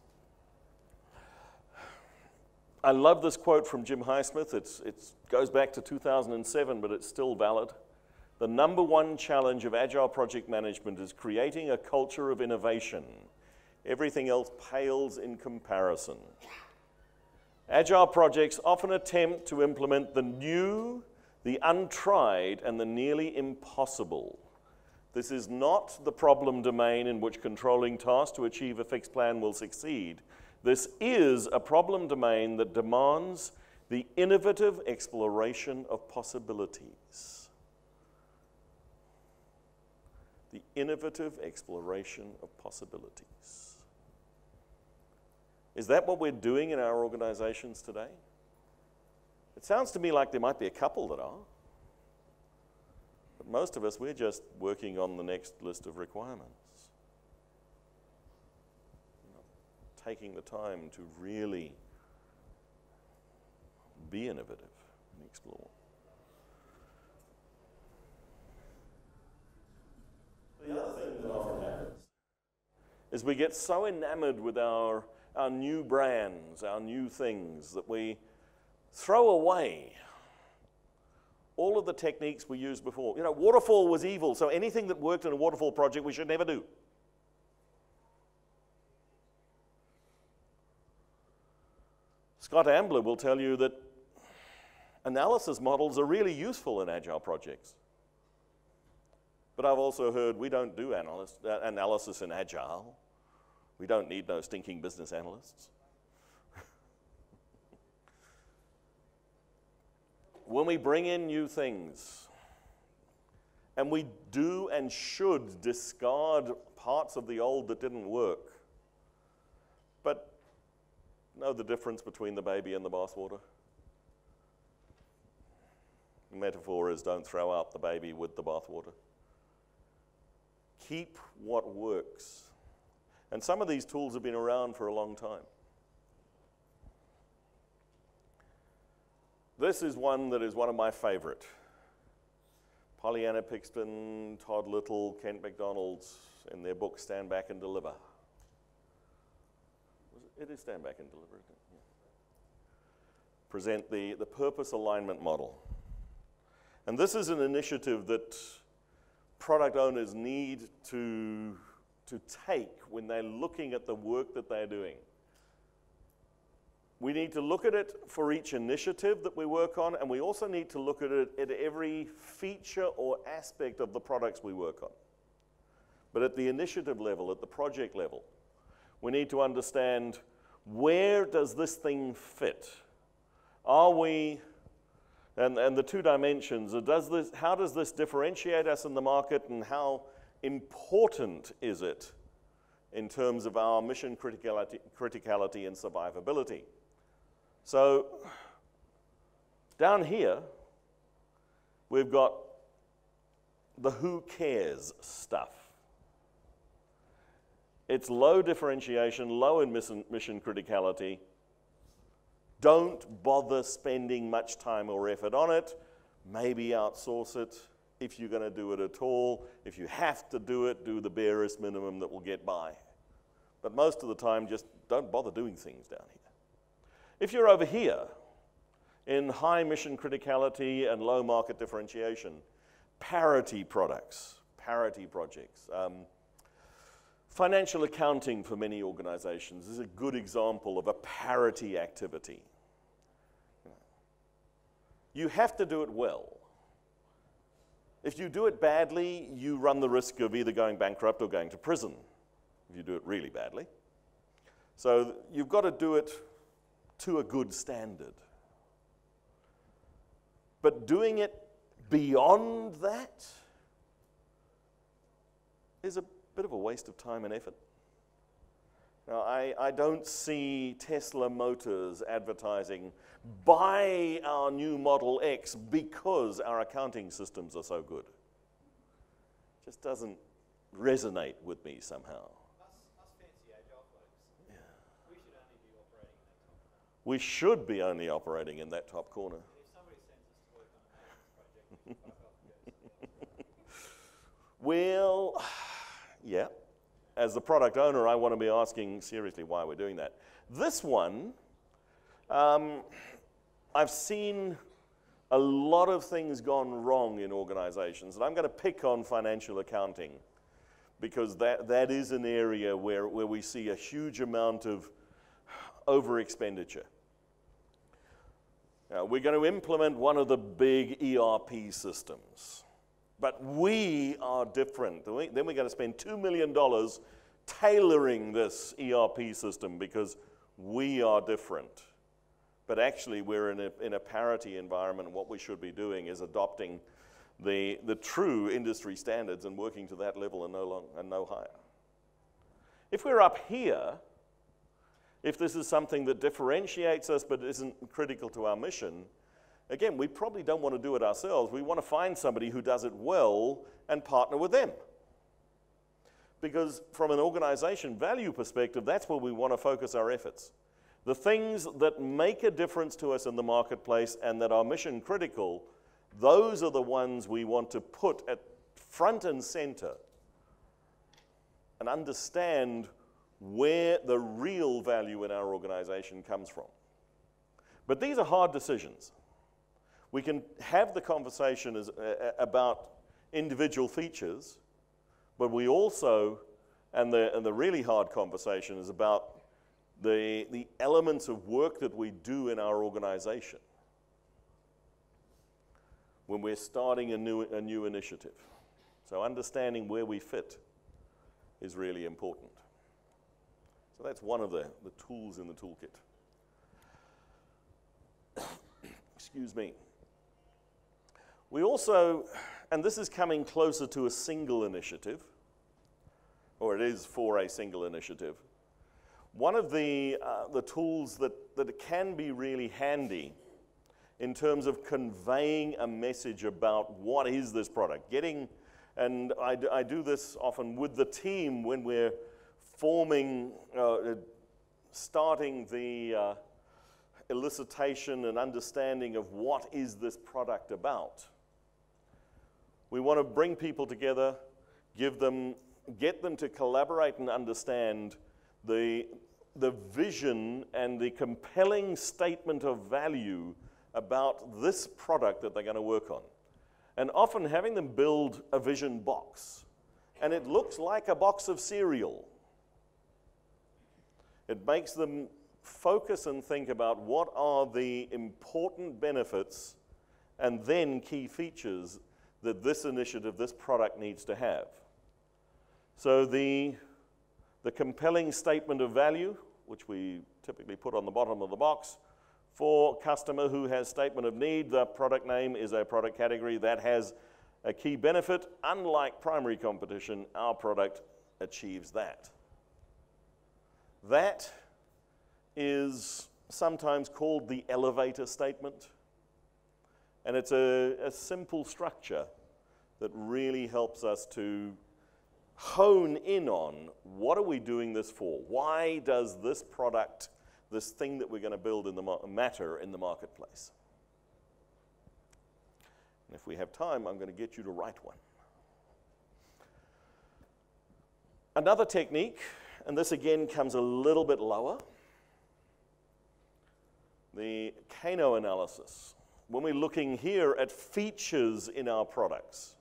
I love this quote from Jim Highsmith. It's, it goes back to 2007, but it's still valid. The number one challenge of agile project management is creating a culture of innovation. Everything else pales in comparison. Agile projects often attempt to implement the new, the untried, and the nearly impossible. This is not the problem domain in which controlling tasks to achieve a fixed plan will succeed. This is a problem domain that demands the innovative exploration of possibilities. The innovative exploration of possibilities. Is that what we're doing in our organizations today? It sounds to me like there might be a couple that are. But most of us, we're just working on the next list of requirements. Taking the time to really be innovative and explore. The other thing that often happens is we get so enamored with our, our new brands, our new things, that we throw away all of the techniques we used before. You know, waterfall was evil, so anything that worked in a waterfall project we should never do. Scott Ambler will tell you that analysis models are really useful in agile projects. But I've also heard we don't do analyst, uh, analysis in agile. We don't need no stinking business analysts. when we bring in new things, and we do and should discard parts of the old that didn't work, but know the difference between the baby and the bathwater? The metaphor is don't throw out the baby with the bathwater. Keep what works. And some of these tools have been around for a long time. This is one that is one of my favorite. Pollyanna Pixton, Todd Little, Kent McDonald's, in their book Stand Back and Deliver. It is Stand Back and Deliver? Yeah. Present the, the purpose alignment model. And this is an initiative that product owners need to, to take when they're looking at the work that they're doing. We need to look at it for each initiative that we work on, and we also need to look at it at every feature or aspect of the products we work on. But at the initiative level, at the project level, we need to understand where does this thing fit? Are we, and, and the two dimensions, does this, how does this differentiate us in the market and how important is it in terms of our mission criticality, criticality and survivability? So, down here, we've got the who cares stuff. It's low differentiation, low in mission, mission criticality. Don't bother spending much time or effort on it. Maybe outsource it if you're going to do it at all. If you have to do it, do the barest minimum that will get by. But most of the time, just don't bother doing things down here. If you're over here in high mission criticality and low market differentiation, parity products, parity projects. Um, financial accounting for many organizations is a good example of a parity activity. You have to do it well. If you do it badly, you run the risk of either going bankrupt or going to prison if you do it really badly. So you've got to do it to a good standard. But doing it beyond that is a bit of a waste of time and effort. Now, I, I don't see Tesla Motors advertising, buy our new Model X because our accounting systems are so good. Just doesn't resonate with me somehow. Us, us fancy agile folks, we should be operating in that top corner. We should be only operating in that top corner. And if somebody sends us to work on a maintenance project, fuck off and go to Well, yeah. As the product owner, I want to be asking seriously why we're doing that. This one, um, I've seen a lot of things gone wrong in organizations, and I'm going to pick on financial accounting because that, that is an area where, where we see a huge amount of over expenditure. Now, we're going to implement one of the big ERP systems. But we are different. Then we- Then we're going to spend $2 million tailoring this ERP system because we are different. But actually, we're in a, in a parity environment. What we should be doing is adopting the, the true industry standards and working to that level and no, long, and no higher. If we're up here, if this is something that differentiates us but isn't critical to our mission, again, we probably don't want to do it ourselves. We want to find somebody who does it well and partner with them. Because from an organization value perspective, that's where we want to focus our efforts. The things that make a difference to us in the marketplace and that are mission critical, those are the ones we want to put at front and center and understand where the real value in our organization comes from. But these are hard decisions. We can have the conversation as, uh, about individual features, but we also, and the, and the really hard conversation is about the, the elements of work that we do in our organization when we're starting a new, a new initiative. So, understanding where we fit is really important. So, that's one of the, the tools in the toolkit. Excuse me. We also, and this is coming closer to a single initiative, or it is for a single initiative. One of the, uh, the tools that, that can be really handy in terms of conveying a message about what is this product, getting, and I, do this often with the team when we're forming, uh, starting the uh, elicitation and understanding of what is this product about. We want to bring people together, give them, get them to collaborate and understand the, the vision and the compelling statement of value about this product that they're going to work on. And often having them build a vision box. And it looks like a box of cereal. It makes them focus and think about what are the important benefits and then key features that this initiative, this product needs to have. So the, the compelling statement of value, which we typically put on the bottom of the box, for customer who has statement of need, the product name is a product category that has a key benefit. Unlike primary competition, our product achieves that. That is sometimes called the elevator statement. And it's a, a simple structure that really helps us to hone in on what are we doing this for? Why does this product, this thing that we're going to build in the matter in the marketplace? And if we have time, I'm going to get you to write one. Another technique, and this again comes a little bit lower, the Kano analysis. When we're looking here at features in our products,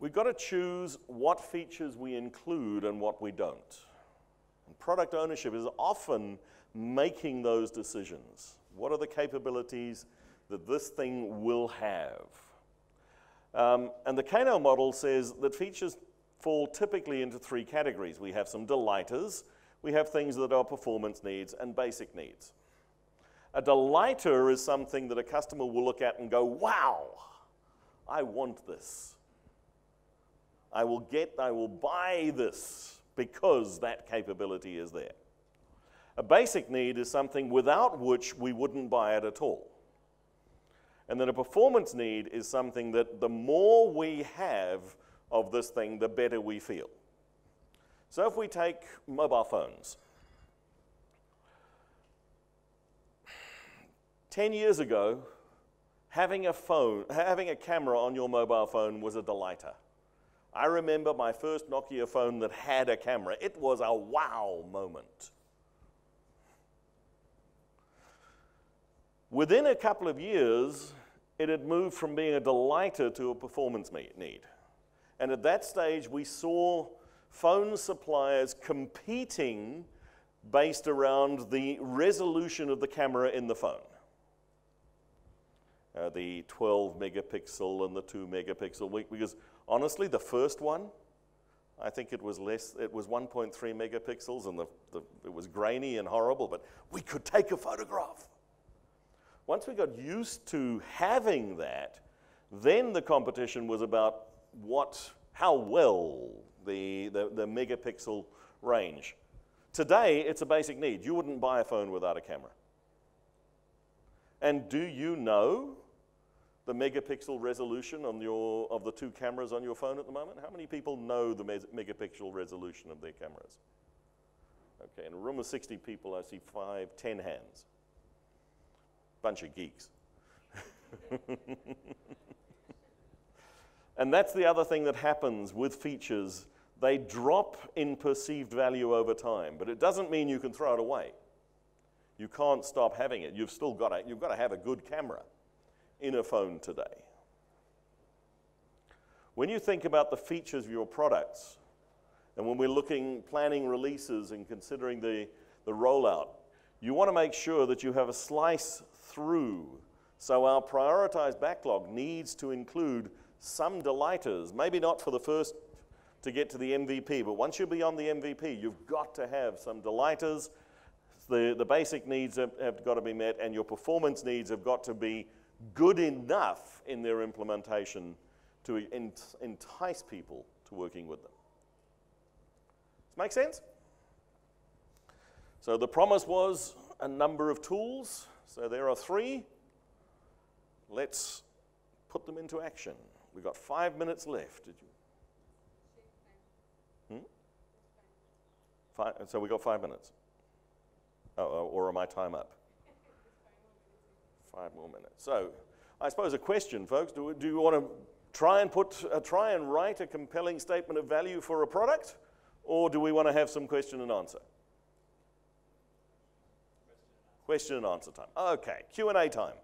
we've got to choose what features we include and what we don't. And product ownership is often making those decisions. What are the capabilities that this thing will have? Um, and the Kano model says that features fall typically into three categories. We have some delighters, we have things that are performance needs and basic needs. A delighter is something that a customer will look at and go, wow, I want this. I will get, I will buy this because that capability is there. A basic need is something without which we wouldn't buy it at all. And then a performance need is something that the more we have of this thing, the better we feel. So if we take mobile phones, 10 years ago, having a phone, having a camera on your mobile phone was a delighter. I remember my first Nokia phone that had a camera. It was a wow moment. Within a couple of years, it had moved from being a delighter to a performance need. And at that stage, we saw phone suppliers competing based around the resolution of the camera in the phone. Uh, the 12 megapixel and the 2 megapixel, because honestly, the first one, I think it was less, it was 1.3 megapixels and the, the, it was grainy and horrible, but we could take a photograph. Once we got used to having that, then the competition was about what, how well the, the, the megapixel range. Today, it's a basic need. You wouldn't buy a phone without a camera. And do you know the megapixel resolution on your, of the two cameras on your phone at the moment? How many people know the megapixel resolution of their cameras? Okay, in a room of 60 people, I see five, ten hands. Bunch of geeks. and that's the other thing that happens with features. They drop in perceived value over time, but it doesn't mean you can throw it away. You can't stop having it. You've still got to, you've got to have a good camera in a phone today. When you think about the features of your products, and when we're looking, planning releases and considering the, the rollout, you want to make sure that you have a slice through. So our prioritized backlog needs to include some delighters, maybe not for the first to get to the MVP, but once you're beyond the MVP, you've got to have some delighters. The, the basic needs have, have got to be met, and your performance needs have got to be good enough in their implementation to entice people to working with them. Does make sense? So the promise was a number of tools. So there are three. Let's put them into action. We've got five minutes left. Did you? Hmm? Five, so we got five minutes. Oh, or am I time up? Five more minutes. So, I suppose a question, folks. Do, do you want to try and put, uh, try and write a compelling statement of value for a product, or do we want to have some question and answer? Question and answer time. Okay, Q and A time.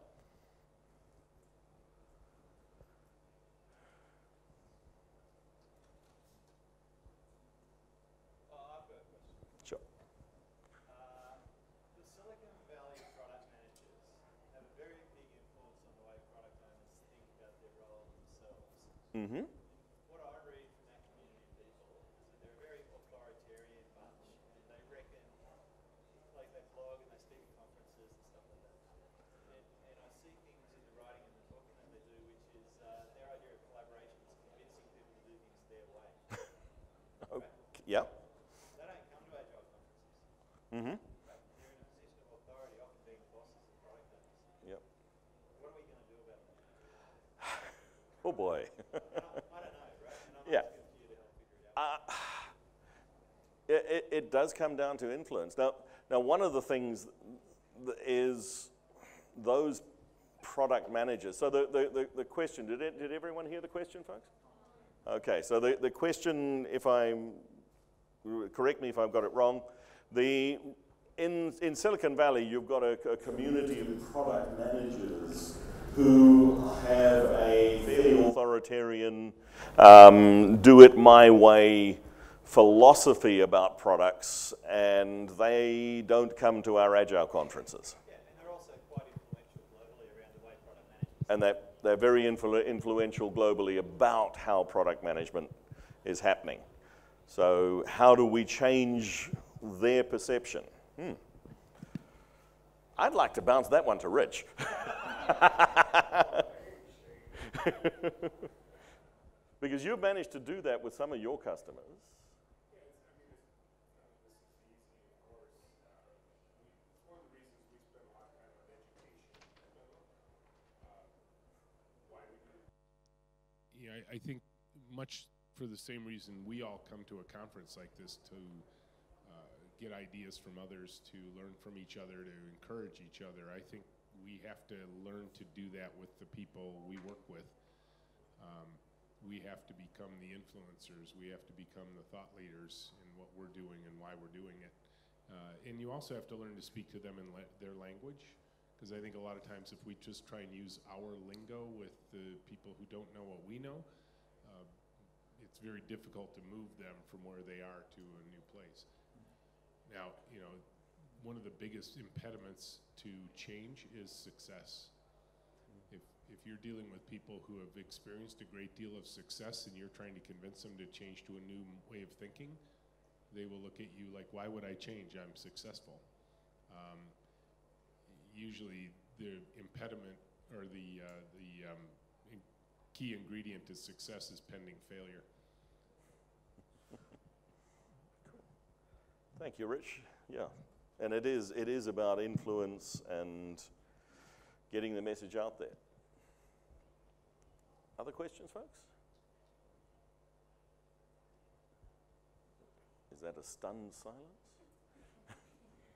Mm-hmm. What I read from that community of people is that they're a very authoritarian bunch, and they reckon, like they blog and they speak at conferences and stuff like that. And, and I see things in the writing and the talking that they do, which is uh, their idea of collaboration is convincing people to do things their way. okay. Yeah. They don't come to agile conferences. Mm-hmm. Right? They're in a position of authority, often being bosses and product owners. Yep. What are we going to do about that? Oh boy. I don't, I don't know, right? And I'm Yeah. asking you to help figure it. Uh, it, it, it does come down to influence. Now, now, one of the things th- is those product managers. So the, the, the, the question, did, it, did everyone hear the question, folks? Okay, so the, the question, if I'm, correct me if I've got it wrong, the, in, in Silicon Valley, you've got a, a community of product managers who have a fairly authoritarian, um, do it my way philosophy about products, and they don't come to our agile conferences. Yeah, and they're also quite influential globally around the way product management. And they're, they're very influ- influential globally about how product management is happening. So, how do we change their perception? Hmm. I'd like to bounce that one to Rich. because you've managed to do that with some of your customers. Yeah, I, I think much for the same reason we all come to a conference like this to uh, get ideas from others, to learn from each other, to encourage each other. I think we have to learn to do that with the people we work with. Um, we have to become the influencers. We have to become the thought leaders in what we're doing and why we're doing it. Uh, and you also have to learn to speak to them in their language. Because I think a lot of times, if we just try and use our lingo with the people who don't know what we know, uh, it's very difficult to move them from where they are to a new place. Now, you know, one of the biggest impediments to change is success. If, if you're dealing with people who have experienced a great deal of success and you're trying to convince them to change to a new way of thinking, they will look at you like, why would I change? I'm successful. Um, usually the impediment or the, uh, the um, in- key ingredient to success is pending failure. Thank you, Rich. Yeah. And it is, it is about influence and getting the message out there. Other questions, folks? Is that a stunned silence?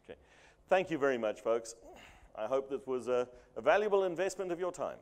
okay. Thank you very much, folks. I hope this was a, a valuable investment of your time.